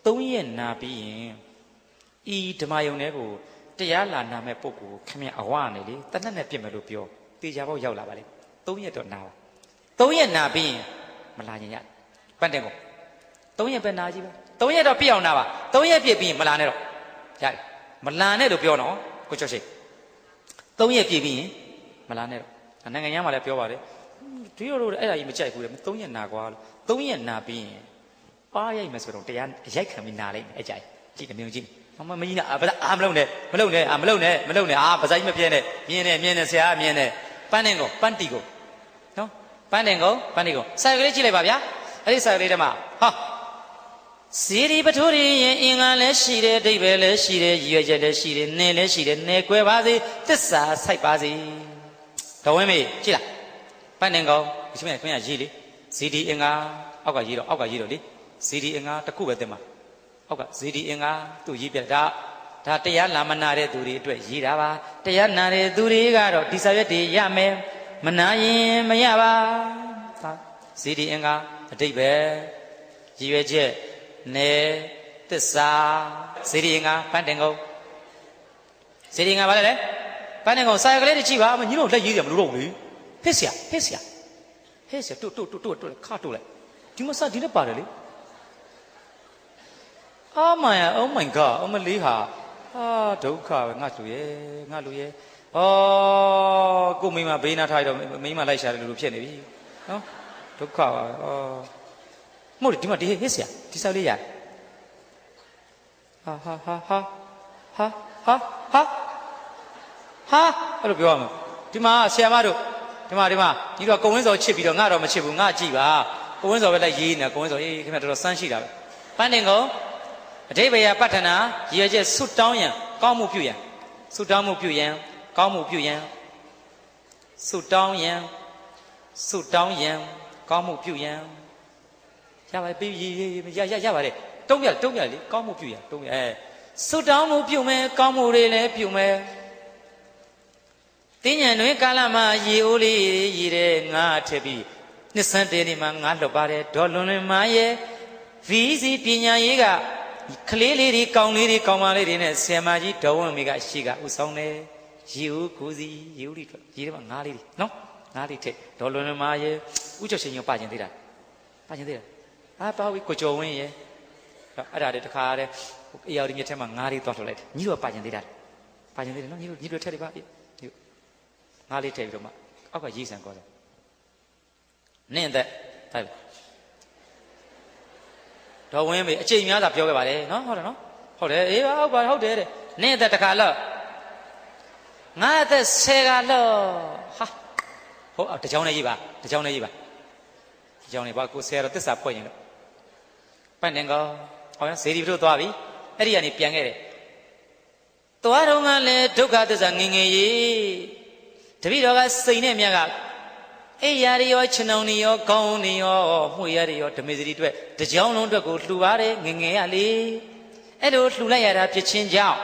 သုံးရက်နာပြီးရင်ဤဓမ္မယုံတဲ့ကိုတရားလာနာမဲ့ပုံကိုခင်ဗျာအဝနဲ့လေတနက်နဲ့ပြစ်မယ်လို့ပြောတေချာပေါက်ရောက်လာပါလိမ့်သုံးရက်တော့နာပါသုံးရက်နာပြီးရင် မလာရင်ရပတ်တယ်ကိုသုံးရက်ပဲနာကြည့်ပါသုံးရက်တော့ပြည့်အောင်နာပါသုံးရက်ပြည့်ပြီးရင်မလာနဲ့တော့ရတယ်မလာနဲ့လို့ပြောနော်ကိုချောရှိသုံးရက်ပြည့်ပြီးရင်မလာနဲ့တော့နိုင်ငံရမ်းမှာလည်းပြောပါတယ်ဒီလိုလိုအဲ့ဒါကြီးမကြိုက်ဘူးလေသုံးရက်နာကွာလို့သုံးရက်နာပြီးရင်ပါရိုက်မယ်ဆိုတော့တရားရိုက်ခံပြီးနာလိုက်မယ်အကြိုက်ကြည့်တယ်မြင်ကြည့်မမမကြီးနာအာမလုံးနဲ့မလုံးနဲ့အာမလုံးနဲ့မလုံးနဲ့အာပါဇာကြီးမပြဲနဲ့မြင်နေမြင်နေဆရာမြင်နေပန်းနေကိုပန်းတီကိုနော် ပန်းတင်ကိုပန်းတင်ကိုစာကလေးကြည့်လိုက်ပါဗျာအဲ့ဒီစာကလေးတည်းမှာဟာဇီရီပထိုးရီရင်အင်္ဂါလည်းရှိတယ်အဓိပ္ပာယ်လည်းရှိတယ်ရည်ရွယ်ချက်လည်းရှိတယ်နေလည်းရှိတယ်နေကွယ်ပါစေသစ္စာဆိုင်ပါစေတော်ဝင်းမေကြည့်လားပန်းတင်ကိုဒီချိန်ခွင့်ရရေးလေဇီဒီအင်္ဂါအောက်ကရေးတော့အောက်ကရေးတော့လေဇီဒီအင်္ဂါတစ်ခုပဲတင်မှာအောက်ကဇီဒီအင်္ဂါသူ့ရေးပြတာဒါတရားလာမနာတဲ့သူတွေအတွက်ရေးတာပါတရားနာတဲ့သူတွေကတော့ဒီစာရွက်တွေရမယ် မနာရင်မရပါဒါဇီဒီအင်္ဂါအတိတ်ပဲရည်ရွယ်ချက်နေတစ္ဆာဇီဒီအင်္ဂါပန်းတင်ကုန်ဇီဒီအင်္ဂါဘာလဲလဲပန်းတင်ကုန်စာရကလေးတစ်ချိပါမညီတို့လက်ရေးရမလို့တော့ဘူးဖစ်စရာဖစ်စရာဟဲ့စရာတို့တို့တို့တို့ခါတို့လိုက်ဒီမစဒီလက်ပါတယ်လေအာမန် oh my god အမလေးဟာအာဒုက္ခပဲငါလူရဲ့ငါလူရဲ့ ဩကိုမိမဘေးနာထားရတော့မိမလိုက်ရှာတယ်လို့ဖြစ်နေပြီနော်ဒုက္ခပါပဲဩမဟုတ်ဒီမှာဒီဟစ်ဆရာဒီဆောက်လေးရဟာဟာဟာဟာဟာဟာဟာဟာအဲ့လိုပြောရမှာဒီမှာဆရာမတို့ဒီမှာဒီမှာဒီတော့ကုံဝင်းစော်ချစ်ပြီးတော့ငါတော့မချစ်ဘူးငါကြည့်ပါကုံဝင်းစော်ပဲလိုက်ရေးနေကုံဝင်းစော်ရေးခင်ဗျတော်တော်စမ်းရှိတာပဲပန်းတင်ကုန်အတိဘေယပဋ္ဌနာရည်ရွယ်ချက်ဆွတ်တောင်းရန်ကောင်းမှုပြုရန်ဆွတ်တောင်းမှုပြုရန် ကောင်းမှုပြုရန်ဆွတ်တောင်းရန်ဆွတ်တောင်းရန်ကောင်းမှုပြုရန်ရပါပြီရရရပါတယ်တုံးရတုံးရလေကောင်းမှုပြုရန်တုံးရအဲဆွတ်တောင်းမှုပြုမယ်ကောင်းမှုတွေလည်းပြုမယ်တင်းညံတွင်ကာလမှာရေအိုးလေးရေတဲ့ငါထည့်ပြီးနှစ်ဆန်းတဲနေမှာငါလွတ်ပါတယ်ဒေါ်လွန်လွင်မာရဲ့ဗီစီပညာရေးကကလေးလေးတွေကောင်းလေးတွေကောင်းမလေးတွေနဲ့ဆယ်မကြီးဒေါ်ဝင်းမိကရှိကဥဆောင်တယ် ရေဦးကိုစီရေဦးတွေထွက်ရေထဲမှာငါးလေးတွေနော်ငါးလေးထည့်ဒေါ်လွန်လွင်မာရဲ့ဥချုပ်ရှင်ညောပါကျင်သေးတာပါကျင်သေးတာအာပါဝီကိုကျော်ဝင်းရဲ့အဲ့ဒါတွေတခါတည်းအေယော်ဒီမြစ်ထဲမှာငါးလေးသွားထုတ်လိုက်တယ်ညီတို့ပါကျင်သေးတာပါကျင်သေးတယ်နော်ညီတို့ညီတို့ထည့်တယ်ပါငါးလေးထည့်ပြီးတော့မှအောက်ကရေးဆန်ကောတယ်နင့်သက်တိုက်တော်ဝင်းမေအချိန်များသာပြောခဲ့ပါတယ်နော်ဟုတ်တယ်နော်ဟုတ်တယ်အေးပါဟုတ်ပါဟုတ်တယ်တဲ့နင့်သက်တခါလောက် ငါသက်ဆယ်ကလောက်ဟာဟုတ်တကြောင်နဲ့ရေးပါတကြောင်နဲ့ရေးပါတကြောင်နဲ့ပါကိုဆယ်တော့တစ္ဆာဖွင့်ရင်တော့ပတ်နေကောဟောရဇေဒီဘုတို့သွားပြီအဲ့ဒီကနေပြန်ခဲ့တယ်သွားတော့ကလည်းဒုက္ခသစ္စာငငယ်ရေးတပည့်တော်ကစိတ်နဲ့မြတ်ကအိယာရရောခြံုံနေရောကောင်းနေရောမှုရရရောဓမေစရီအတွက်တကြောင်လုံးအတွက်ကိုလှူပါတယ်ငငယ်ရလေအဲ့လိုလှူလိုက်ရတာဖြစ်ချင်းကြောင့်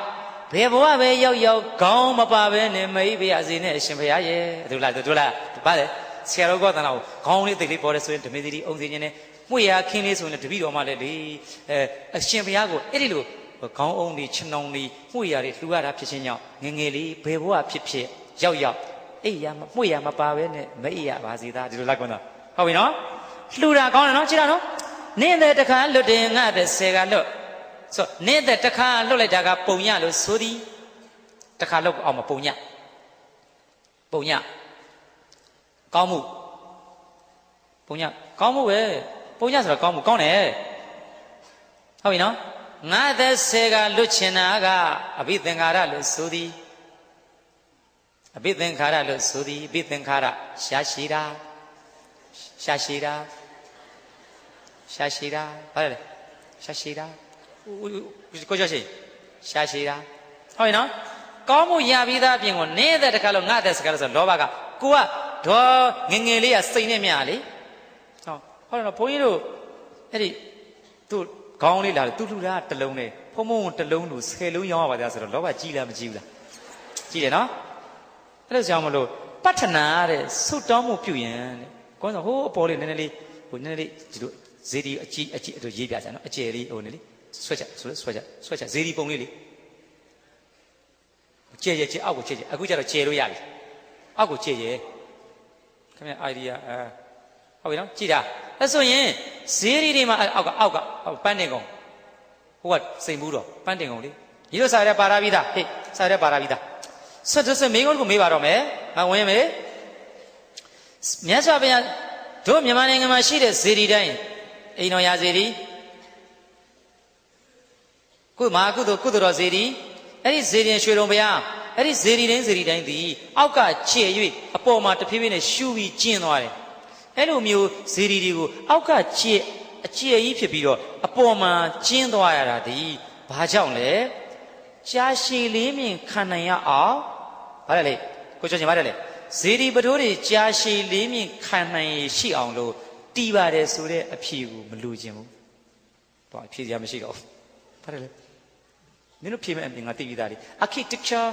ဘယ်ဘဝပဲရောက်ရောက်ခေါင်းမပါပဲနဲ့မိဘရစေနဲ့အရှင်ဘုရားရဲ့ဒုလားဒုလားဗါတယ်ဆရာတော်ကတနာကိုခေါင်းလေးသိလေးပေါ်တယ်ဆိုရင်ဓမေစရီအုံစင်းချင်းနဲ့မှုရခင်းလေးဆိုရင်တပည့်တော်မှလည်းလေအဲအရှင်ဘုရားကိုအဲ့ဒီလိုခေါင်းအုံတွေခြံုံတွေမှုရတွေလှူရတာဖြစ်ချင်းကြောင့်ငငယ်လေးဘယ်ဘဝဖြစ်ဖြစ်ရောက်ရောက်အိယာမမှုရမပါပဲနဲ့မအိရပါစေသားဒီလိုလိုက်ကွန်းတော့ဟုတ်ပြီနော်လှူတာကောင်းတယ်နော်ကြည့်တာနော်နင်းတဲ့တခါလွတ်တယ်ငါတဲ့ဆယ်ကလွတ် ဆိုနင်းတဲ့တခါလွတ်လိုက်တာကပုံညလို့ဆိုသည်တခါလွတ်အောင်မပုံညပုံညကောင်းမှုပုံညကောင်းမှုပဲပုံညဆိုတော့ကောင်းမှုကောင်းတယ်ဟုတ်ပြီနော်ငါတဲ့ဆယ်ကလွတ်ချင်တာကအဘိသင်္ခါရလို့ဆိုသည်အဘိသင်္ခါရလို့ဆိုသည်အဘိသင်္ခါရရှားရှိတာရှားရှိတာရှားရှိတာဘာလဲရှားရှိတာ ကိုကျော်ရှိရှားရှိတာဟုတ်ပြီနော်ကောင်းမှုရပြီးသားအပြင်ကိုနေတဲ့တခါလို့ငါတဲ့စကားလို့ဆိုလောဘကကိုကဒေါ်ငငယ်လေးကစိတ်နဲ့မြလေဟောဟုတ်တယ်နော်ဘုန်းကြီးတို့အဲ့ဒီသူ့ခေါင်းလေးလာတယ်သူ့လူတာတလုံးနဲ့ဖုံဖုံတလုံးလူ10လုံးရောင်းရပါသားဆိုတော့လောဘကြီးလားမကြီးဘူးလားကြီးတယ်နော်အဲ့လိုကြောင့်မလို့ပဋ္ဌနာတဲ့ဆုတောင်းမှုပြုရင်တဲ့ကောင်းဆိုဟိုးအပေါ်လေးနည်းနည်းလေးဟိုနည်းနည်းလေးဒီလိုဇေဒီအကြီးအကြီးအတူရေးပြကြနော်အကျယ်လေးဟိုနေလေး ဆွဲချက်ဆွဲဆွဲချက်ဆွဲချက်ဇေဒီပုံလေးလေးကျဲကျဲကျဲအောက်ကိုကျဲကျဲအခုကျတော့ကျဲလို့ရပြီအောက်ကိုကျဲကျဲခင်ဗျ idea အဲဟုတ်ပြီနော်ကြည်တာအဲ့ဆိုရင်ဇေဒီတွေမှာအောက်ကအောက်ကပန်းတင်ကုန်ဟိုကစိန်ဘူးတော့ပန်းတင်ကုန်လေဒီလိုစာရဲပါရာပြီးသားဟေးစာရဲပါရာပြီးသားဆက်တဆက်မိကုန်းကိုမေးပါတော့မယ်မဝင်မေမြတ်စွာဘုရားတို့မြန်မာနိုင်ငံမှာရှိတဲ့ဇေဒီတိုင်းအိမ်တော်ရာဇေဒီ ကုမဟာကုသိုလ်ကုသိုလ်တော်ဇေဒီအဲ့ဒီဇေဒီရွှေတော်ဘုရားအဲ့ဒီဇေဒီတိုင်းဇေဒီတိုင်းဒီအောက်ကခြေ၍အပေါ်မှာတဖြည်းဖြည်းနဲ့ရှူပြီးကျင်းသွားတယ်အဲ့လိုမျိုးဇေဒီတွေကိုအောက်ကခြေအကျယ်ကြီးဖြစ်ပြီးတော့အပေါ်မှာကျင်းသွားရတာဒီဘာကြောင့်လဲရှားရှည်လေးမြင်ခံနိုင်ရအောင်ဘာလဲလေကိုကျော်ချင်ပါတယ်လေဇေဒီပတိုးတွေကြာရှည်လေးမြင့်ခံနိုင်ရရှိအောင်လို့တီးပါတယ်ဆိုတဲ့အဖြေကိုမလူခြင်းဘူးတော့အဖြေစရာမရှိတော့ဘူးဘာလဲလေ နင်တို့ဖြေမဲ့အပြင်ငါသိပြီးသားလေ architecture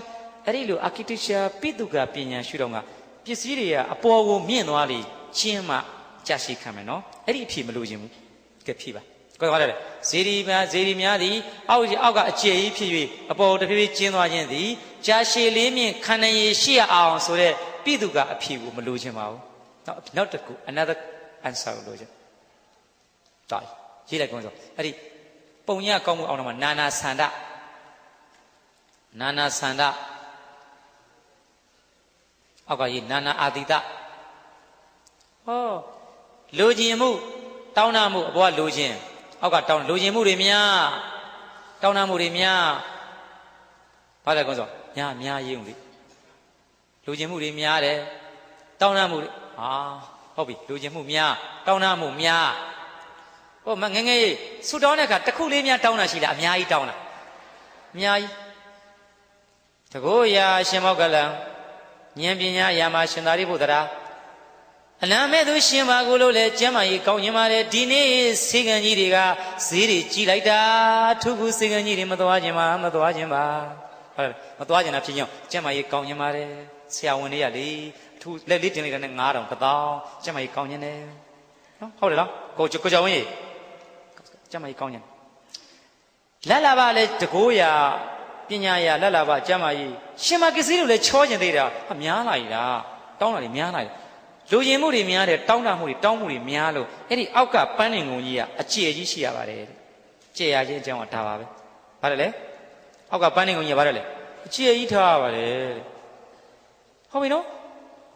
အဲ့ဒီလို architecture ပိတုကပညာရှုတော့ကပစ္စည်းတွေကအပေါ်ကိုမြင့်သွားလေကျင်းမှကြာရှိခံမယ်နော်အဲ့ဒီအဖြစ်မလို့ခြင်းဘူးကဲဖြေပါကိုယ်ကလည်းဇေဒီများဇေဒီများသည်အောက်အောက်ကအကျယ်ကြီးဖြစ်၍အပေါ်တစ်ဖြည်းဖြည်းကျင်းသွားခြင်းသည်ကြာရှည်လေးမြင့်ခန္ဓာရည်ရှိအောင်ဆိုတဲ့ပြည်သူကအဖြစ်ကိုမလို့ခြင်းပါဘူးနောက်နောက်တစ်ခု another answer ကိုလို့ခြင်းတော်ရေးလိုက်ကောင်းဆိုအဲ့ဒီပုံရကောင်းမှုအောင်တော့နာနာဆန္ဒ နာနာဆန္ဒအောက်ကရေးနာနာအာတိတဟောလူကျင်မှုတောင်းတမှုအဘောကလူကျင်အောက်ကတောင်းလူကျင်မှုတွေများတောင်းတမှုတွေများဘာလဲကွန်းဆိုများများရေးုံလေလူကျင်မှုတွေများတယ်တောင်းတမှုတွေဟာဟုတ်ပြီလူကျင်မှုများတောင်းတမှုများဟောမငငယ်ဆူတောင်းတဲ့အခါတစ်ခုလေးများတောင်းတာရှိလားအများကြီးတောင်းတာအများကြီး တကောရာရှင်မောကလံဉာဏ်ပညာရာမှာရှင်သာရိပုတ္တရာအနာမဲ့သူရှင်ပါကိုလို့လေကျမ်းမာရေးကောင်းရင်ပါတယ်ဒီနေ့စေကံကြီးတွေကဈေးတွေကြီးလိုက်တာထုခုစေကံကြီးတွေမသွားခြင်းပါမသွားခြင်းပါဟုတ်မသွားခြင်းတာဖြစ်ရင်ကျမ်းမာရေးကောင်းရင်ပါတယ်ဆရာဝန်တွေကလေအထူးလက်လေးတင်လိုက်တဲ့9000ကတောင်းကျမ်းမာရေးကောင်းရင်တယ်နော်ဟုတ်တယ်လားကိုကိုကြောင်ကြီးကျမ်းမာရေးကောင်းရင်လက်လာပါလေတကိုးရာ ပညာရာလက်လာပါကျမ်းမာရေးရှင်မကစ္စည်းတို့လည်းချောကျင်သေးတာအများလာ E လားတောင်းတာတွေများလာ E လူရင်မှုတွေများတယ်တောင်းတမှုတွေတောင်းမှုတွေများလို့အဲ့ဒီအောက်ကပန်းနေငုံကြီးကအကျယ်ကြီးရှိရပါတယ်တဲ့ကျေရခြင်းအကြောင်းကဒါပါပဲဘာလဲလဲအောက်ကပန်းနေငုံကြီးကဘာလဲလဲအကျယ်ကြီးထားရပါတယ်တဲ့ဟုတ်ပြီနော်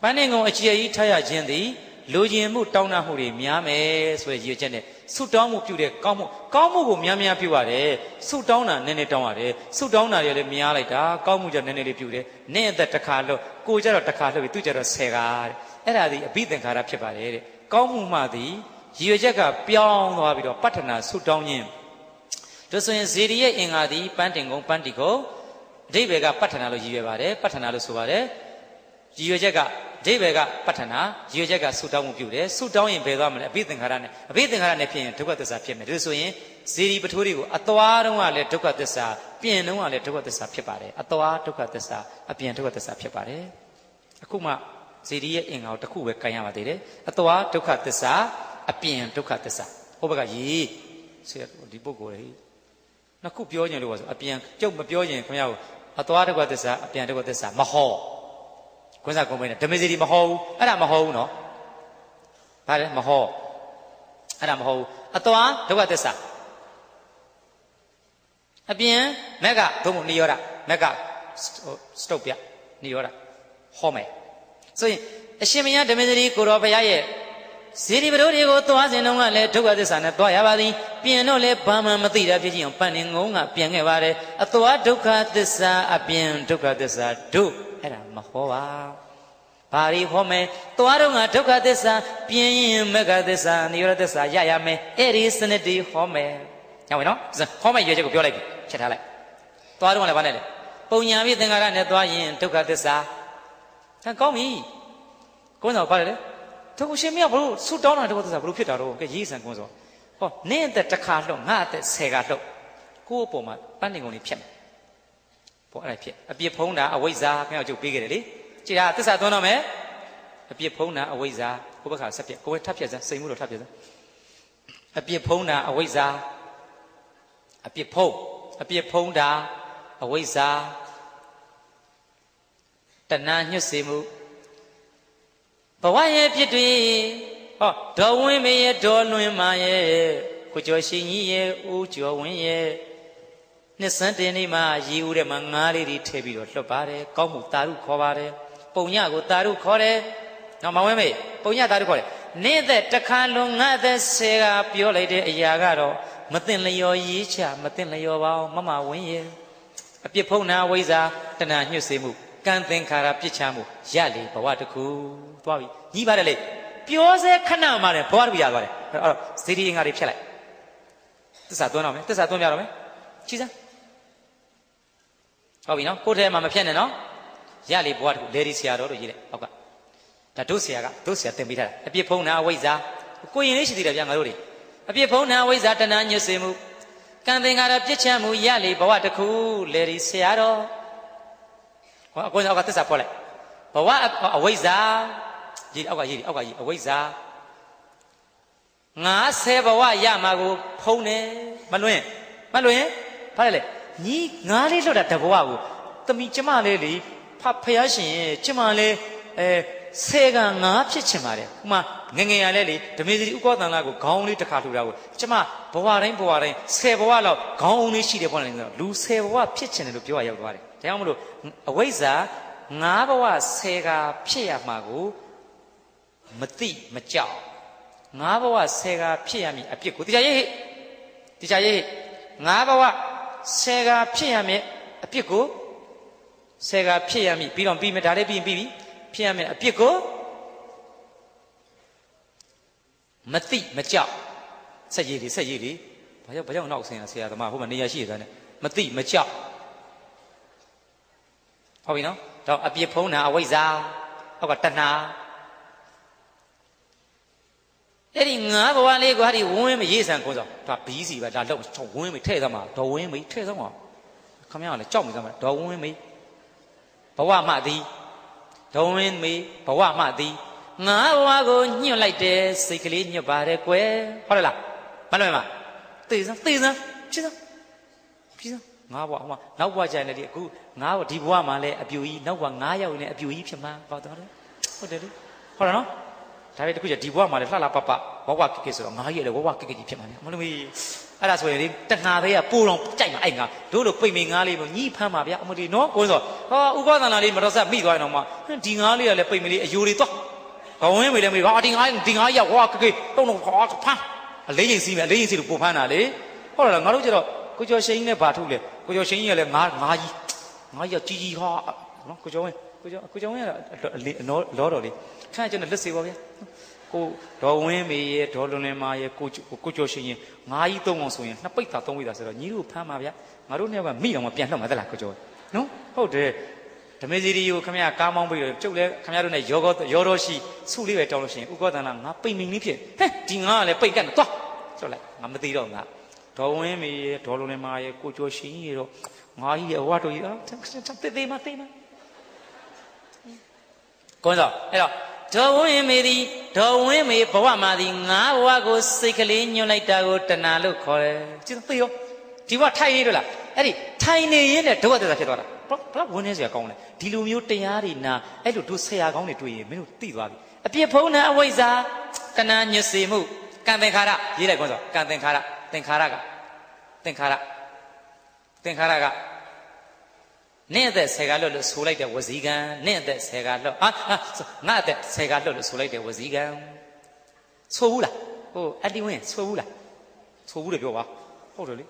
ပန်းနေငုံအကျယ်ကြီးထားရခြင်းသည်လူရင်မှုတောင်းတမှုတွေများမယ်ဆိုတဲ့ရည်ရွယ်ချက်နဲ့ ဆုတောင်းမှုပြုတဲ့ကောင်းမှုကောင်းမှုကိုများများပြုရတယ်ဆုတောင်းတာနည်းနည်းတောင်းရတယ်ဆုတောင်းတာတွေလည်းများလိုက်တာကောင်းမှုကြောင့်နည်းနည်းလေးပြုတယ်နင့်အသက်တစ်ခါလို့ကိုကြတော့တစ်ခါလို့သူကြတော့ဆယ်ကားတဲ့အဲ့ဒါဒီအဘိသင်္ခါရဖြစ်ပါတယ်တဲ့ကောင်းမှုမှသည်ရည်ရွယ်ချက်ကပြောင်းသွားပြီးတော့ပတ္ထနာဆုတောင်းခြင်းတို့ဆိုရင်ဇေဒီရဲ့အင်္ဂါသည်ပန်းတင်ကုံပန်းတီကုံအဓိပ္ပာယ်ကပတ္ထနာလို့ရည်ရွယ်ပါတယ်ပတ္ထနာလို့ဆိုပါတယ်ရည်ရွယ်ချက်က အဓိပ္ပာယ်ကပတ္ထနာရည်ရွယ်ချက်ကဆုတောင်းမှုပြုတယ်ဆုတောင်းရင်ဘယ်သွားမလဲအဘိသင်္ခါရနဲ့အဘိသင်္ခါရနဲ့ဖြစ်ရင်ဒုက္ခသစ္စာဖြစ်မယ်ဒါဆိုရင်ဇေဒီပထိုးတွေကိုအသွားတုန်းကလည်းဒုက္ခသစ္စာပြင်တုန်းကလည်းဒုက္ခသစ္စာဖြစ်ပါတယ်အသွားဒုက္ခသစ္စာအပြင်ဒုက္ခသစ္စာဖြစ်ပါတယ်အခုမှဇေဒီရဲ့အင်္ဂါကိုတစ်ခုပဲကန်ရပါသေးတယ်အသွားဒုက္ခသစ္စာအပြင်ဒုက္ခသစ္စာဟိုဘက်ကရေးဆရာဒီပုဂ္ဂိုလ်တွေနှစ်ခုပြောရင်လို့ဆိုအပြင်ကျုပ်မပြောရင်ခင်ဗျားကိုအသွားဒုက္ခသစ္စာအပြင်ဒုက္ခသစ္စာမဟော ကွန်းစားကုံပိန်းဓမ္မစီတီမဟောဘူးအဲ့ဒါမဟောဘူးနော်ဘာလဲမဟောအဲ့ဒါမဟောဘူးအသွားဒုက္ခသစ္စာအပြင်မက်ကသို့မဟုတ်နိရောဓမက်ကစတုတ်ပြနိရောဓဟောမယ်ဆိုရင်အရှင်မယဓမ္မစရိကိုရောဘုရားရဲ့ဇေဒီပရိုတွေကိုသွားစဉ်တုန်းကလည်းဒုက္ခသစ္စာနဲ့သွားရပါသည်ပြင်တော့လည်းဘာမှမသိတာဖြစ်ချင်းအောင်ပန်နေငုံကပြန်ခဲ့ပါတယ်အသွားဒုက္ခသစ္စာအပြင်ဒုက္ခသစ္စာဒုအဲ့ဒါ မဟောပါဘာရီဟောမယ်သွားတော့ငါဒုက္ခသစ္စာပြင်းရင်မဂ္ဂသစ္စာနိရောဓသစ္စာရရမယ်အဲ့ဒီစနစ်တွေဟောမယ်ညောင်းဝင်နော်ဟောမယ်ရွေချက်ကိုပြောလိုက်ပြီချက်ထားလိုက်သွားတော့လည်းဘာနဲ့လဲပုံညာပြီးသင်္ခါရနဲ့သွားရင်ဒုက္ခသစ္စာဒါကောင်းပြီကိုယ်တော်ဘာလဲလဲသူကိုရှင်မရဘလို့ဆူတောင်းတာဒုက္ခသစ္စာဘလို့ဖြစ်တာတော့ကဲရေးစံကိုယ်တော်ဟောနင့်အသက်တစ်ခါလှုပ်ငါအသက်ဆယ်ခါလှုပ်ကိုယ့်အပေါ်မှာပန်းတင်ကုန်လေးဖြတ်မယ် ပေါ့အဲ့ဒါဖြစ်အပြစ်ဖုံးတာအဝိဇ္ဇာခင်ဗျားတို့ပေးခဲ့တယ်လေကြည်တာသစ္စာသွန်းတော့မယ်အပြစ်ဖုံးတာအဝိဇ္ဇာကိုယ့်ဘက်ကဆက်ပြက်ကိုယ်ထပ်ပြက်စမ်းစိတ်မှုတော့ထပ်ပြက်စမ်းအပြစ်ဖုံးတာအဝိဇ္ဇာအပြစ်ဖုံးအပြစ်ဖုံးတာအဝိဇ္ဇာတဏှာညှွတ်စေမှုဘဝရဲ့ဖြစ်တွေဟောဒေါ်ဝင်းမေရဲ့ဒေါ်လွင်မာရဲ့ကိုကျော်ရှင်ကြီးရဲ့ဦးကျော်ဝင်းရဲ့ နှစ်စန်းတင်နေမှာရီဦးထဲမှာငားလေးတွေထည့်ပြီးတော့လွတ်ပါတယ်ကောင်းမှုတာရုခေါ်ပါတယ်ပုံညကိုတာရုခေါ်တယ်နော်မဝင်းမေပုံညတာရုခေါ်တယ်နေ့သက်တခါလုံးငါသက်ဆယ်ကပြောလိုက်တဲ့အရာကတော့မသိလျော်ရေးချမသိလျော်ပါအောင်မမဝင်းရဲ့အပြစ်ဖုံနာဝိဇ္ဇာတဏှာညှွတ်စေမှုကံသင်္ခါရပြစ်ချမှုရလေဘဝတခုသွားပြီညီးပါတယ်လေပြောစေခဏမှလည်းဘဝတခုရသွားတယ်အဲ့တော့ဇေဒီအင်္ဂါတွေဖြတ်လိုက်သစ္စာသွန်းတော့မယ်သစ္စာသွန်းပြတော့မယ်ချီစမ်း ဟုတ်ပြီနော်ကိုယ်ထဲမှာမဖြတ်နဲ့နော်ရလေဘဝတခုလေဒီဆရာတော်တို့ရေးတယ်ဟုတ်ကဒါတို့ဆရာကတို့ဆရာသင်ပေးထားတာအပြစ်ဖုံနာအဝိဇ္ဇာကိုရင်လေးရှိသေးတယ်ဗျာငါတို့တွေအပြစ်ဖုံနာအဝိဇ္ဇာတဏှာညှွတ်စေမှုကံသင်္ခါရပြစ်ချမှုရလေဘဝတခုလေဒီဆရာတော်ဟောအကိုကြောင့်ကသစ္စာဖော်လိုက်ဘဝအဝိဇ္ဇာရေးအောက်ကရေးအောက်ကရေးအဝိဇ္ဇာငါဆယ်ဘဝရမှာကိုဖုံးတယ်မလွင်မလွင်ဘာလဲလဲ ညီငါလေးလွတ်တာတဘဝကိုတမီကျမလေးလေဖဖယားရှင်ရဲ့ကျမလေးအဲဆယ်ကငါဖြစ်ချင်ပါတယ်ဥမာငငယ်ရလဲလေဓမေစီဥကောတန်လာကိုခေါင်းလေးတစ်ခါလှူတာကိုကျမဘဝတိုင်းဘဝတိုင်းဆယ်ဘဝလောက်ခေါင်းအုံလေးရှိတယ်ပေါ့လေဆိုတော့လူဆယ်ဘဝဖြစ်ချင်တယ်လို့ပြောရရောက်သွားတယ်ဒါကြောင့်မလို့အဝိဇ္ဇာငါးဘဝဆယ်ကဖြစ်ရမှာကိုမသိမကြောက်ငါးဘဝဆယ်ကဖြစ်ရမည်အပြစ်ကိုတရားရေးဟိတရားရေးဟိငါးဘဝ ဆယ်ကဖြစ်ရမည်အပြစ်ကိုဆယ်ကဖြစ်ရမည်ပြီးတော့ပြီးမယ်ဒါလေးပြီးရင်ပြီးပြီဖြစ်ရမည်အပြစ်ကိုမသိမကြောက်ဆက်ရည်လေဆက်ရည်လေဘာကြောင့်ဘာကြောင့်နောက်ဆင်းရဆရာသမားဟိုမှာနေရာရှိတယ်မသိမကြောက်ဟုတ်ပြီနော်တော့အပြစ်ဖုံးတာအဝိဇ္ဇာဟောကတဏှာ အဲ့ဒီငါးဘဝလေးကိုဟာဒီဝင်းမရေးဆန်ကိုဆိုဒါဘီးစီပဲဒါလောက်ဝင်းမထဲ့သမှာဒေါ်ဝင်းမထဲ့သမှာခမရလည်းကြောက်မိသမှာဒေါ်ဝင်းမဘဝမှသည်ဒေါ်ဝင်းမဘဝမှသည်ငါးဘဝကိုညှို့လိုက်တယ်စိတ်ကလေးညှို့ပါတယ်ကွယ်ဟုတ်တယ်လားမလွယ်မှာသေစမ်းသေစမ်းချစ်စမ်းချစ်စမ်းငါးဘဝဟိုမှာနောက်ဘဝကျရင်လည်းအခုငါးဘဝဒီဘဝမှာလည်းအပြူကြီးနောက်ဘဝငါးယောက်နဲ့အပြူကြီးဖြစ်မှာပေါ့တော်တယ်ဟုတ်တယ်လေဟုတ်တယ်နော် ဒါပေမဲ့တခုကျဒီဘဝမှာလည်းလှလှပပဘဝကိကိဆိုတော့ငါးရက်လည်းဘဝကိကိကြီးဖြစ်မှာလေမလို့မီအဲ့ဒါဆိုရင်လေတဏှာသေးကပိုးတော့ကြိုက်မှာအဲ့ငါတို့လိုပိတ်မိငါးလေးမျိုးညှိဖမ်းပါဗျာအမဒီနော်ကိုဆိုဟောဥပဒနာလေးမတော်ဆက်မိသွားရင်တော့မှဒီငါးလေးကလည်းပိတ်မိလေးအယိုတွေတော့ဘဝင်းမိလည်းမိဟာဒီငါးဒီငါးရောက်ဟောကိကိတုံးတော့ဟောဖမ်းအလေးရင်စီးမယ်အလေးရင်စီးလို့ပို့ဖမ်းတာလေဟုတ်တယ်လားငါတို့ကျတော့ကိုကျော်ရှိန်နဲ့ဘာထုတ်လဲကိုကျော်ရှိန်ကြီးကလည်းငါးငါးကြီးငါးကြီးကြီးကြီးဟာနော်ကိုကျော်ဝင်းကိုကျော်ကိုကျော်ဝင်းကအလေးလောတော်လေး ခန့်ကျွန်တော်လက်စေပါဗျာကိုဒေါ်ဝင်းမေရဲ့ဒေါ်လွန်လင်မာရဲ့ကိုကိုကျော်ရှိရင်ငါးကြီးသုံးအောင်ဆိုရင်နှစ်ပိတ်တာသုံးပိတ်တာဆိုတော့ညီတို့ဖမ်းပါဗျာငါတို့နှစ်ယောက်ကမိတော့မှပြန်လှုပ်မှာသလားကိုကျော်နော်ဟုတ်တယ်ဓမေစီရီကိုခမရကားမောင်းပြီးတော့ကျုပ်လည်းခမရတို့နဲ့ရောကောရောတော်ရှိစုလေးပဲတောင်းလို့ရှိရင်ဥကောတန်လာငါပိတ်မိန်လေးဖြစ်ဟဲ့ဒီငါကလည်းပိတ်ကတ်တော့ဆိုလိုက်ငါမသိတော့ငါဒေါ်ဝင်းမေရဲ့ဒေါ်လုံးလင်မာရဲ့ကိုကျော်ရှင်ရဲ့တော့ငါကြီးရဲ့ဝါတို့ကြီးအာတေးသေးမသေးမကောင်းတော့အဲ့တော့ ဒေါ်ဝင်းမေသည်ဒေါ်ဝင်းမေဘဝမှာသည်ငါဘဝကိုစိတ်ကလေးညွှန်လိုက်တာကိုတဏှာလို့ခေါ်တယ်ကျင်းသိရောဒီဘဝထိုင်နေတော့လားအဲ့ဒီထိုင်နေရင်းနဲ့ဒုက္ခသက်သာဖြစ်သွားတာဘလောက်ဝန်းနေစရာကောင်းလဲဒီလိုမျိုးတရားတွေနာအဲ့လိုတို့ဆရာကောင်းတွေတွေ့ရင်မင်းတို့သိသွားပြီအပြစ်ဖုံးတဲ့အဝိဇ္ဇာတဏှာညစ်စေမှုကံသင်္ခါရရေးလိုက်ကောဆိုကံသင်္ခါရသင်္ခါရကသင်္ခါရသင်္ခါရက နင့်အသက်ဆယ်ကလွတ်လို့ဆိုလိုက်တဲ့ဝစီကံနင့်အသက်ဆယ်ကလွတ်ဟာငါအသက်ဆယ်ကလွတ်လို့ဆိုလိုက်တဲ့ဝစီကံဆိုဘူးလားဟိုအတ္တိဝင်းဆိုဘူးလားဆိုဘူးလေပြောပါဟုတ်တယ်လေ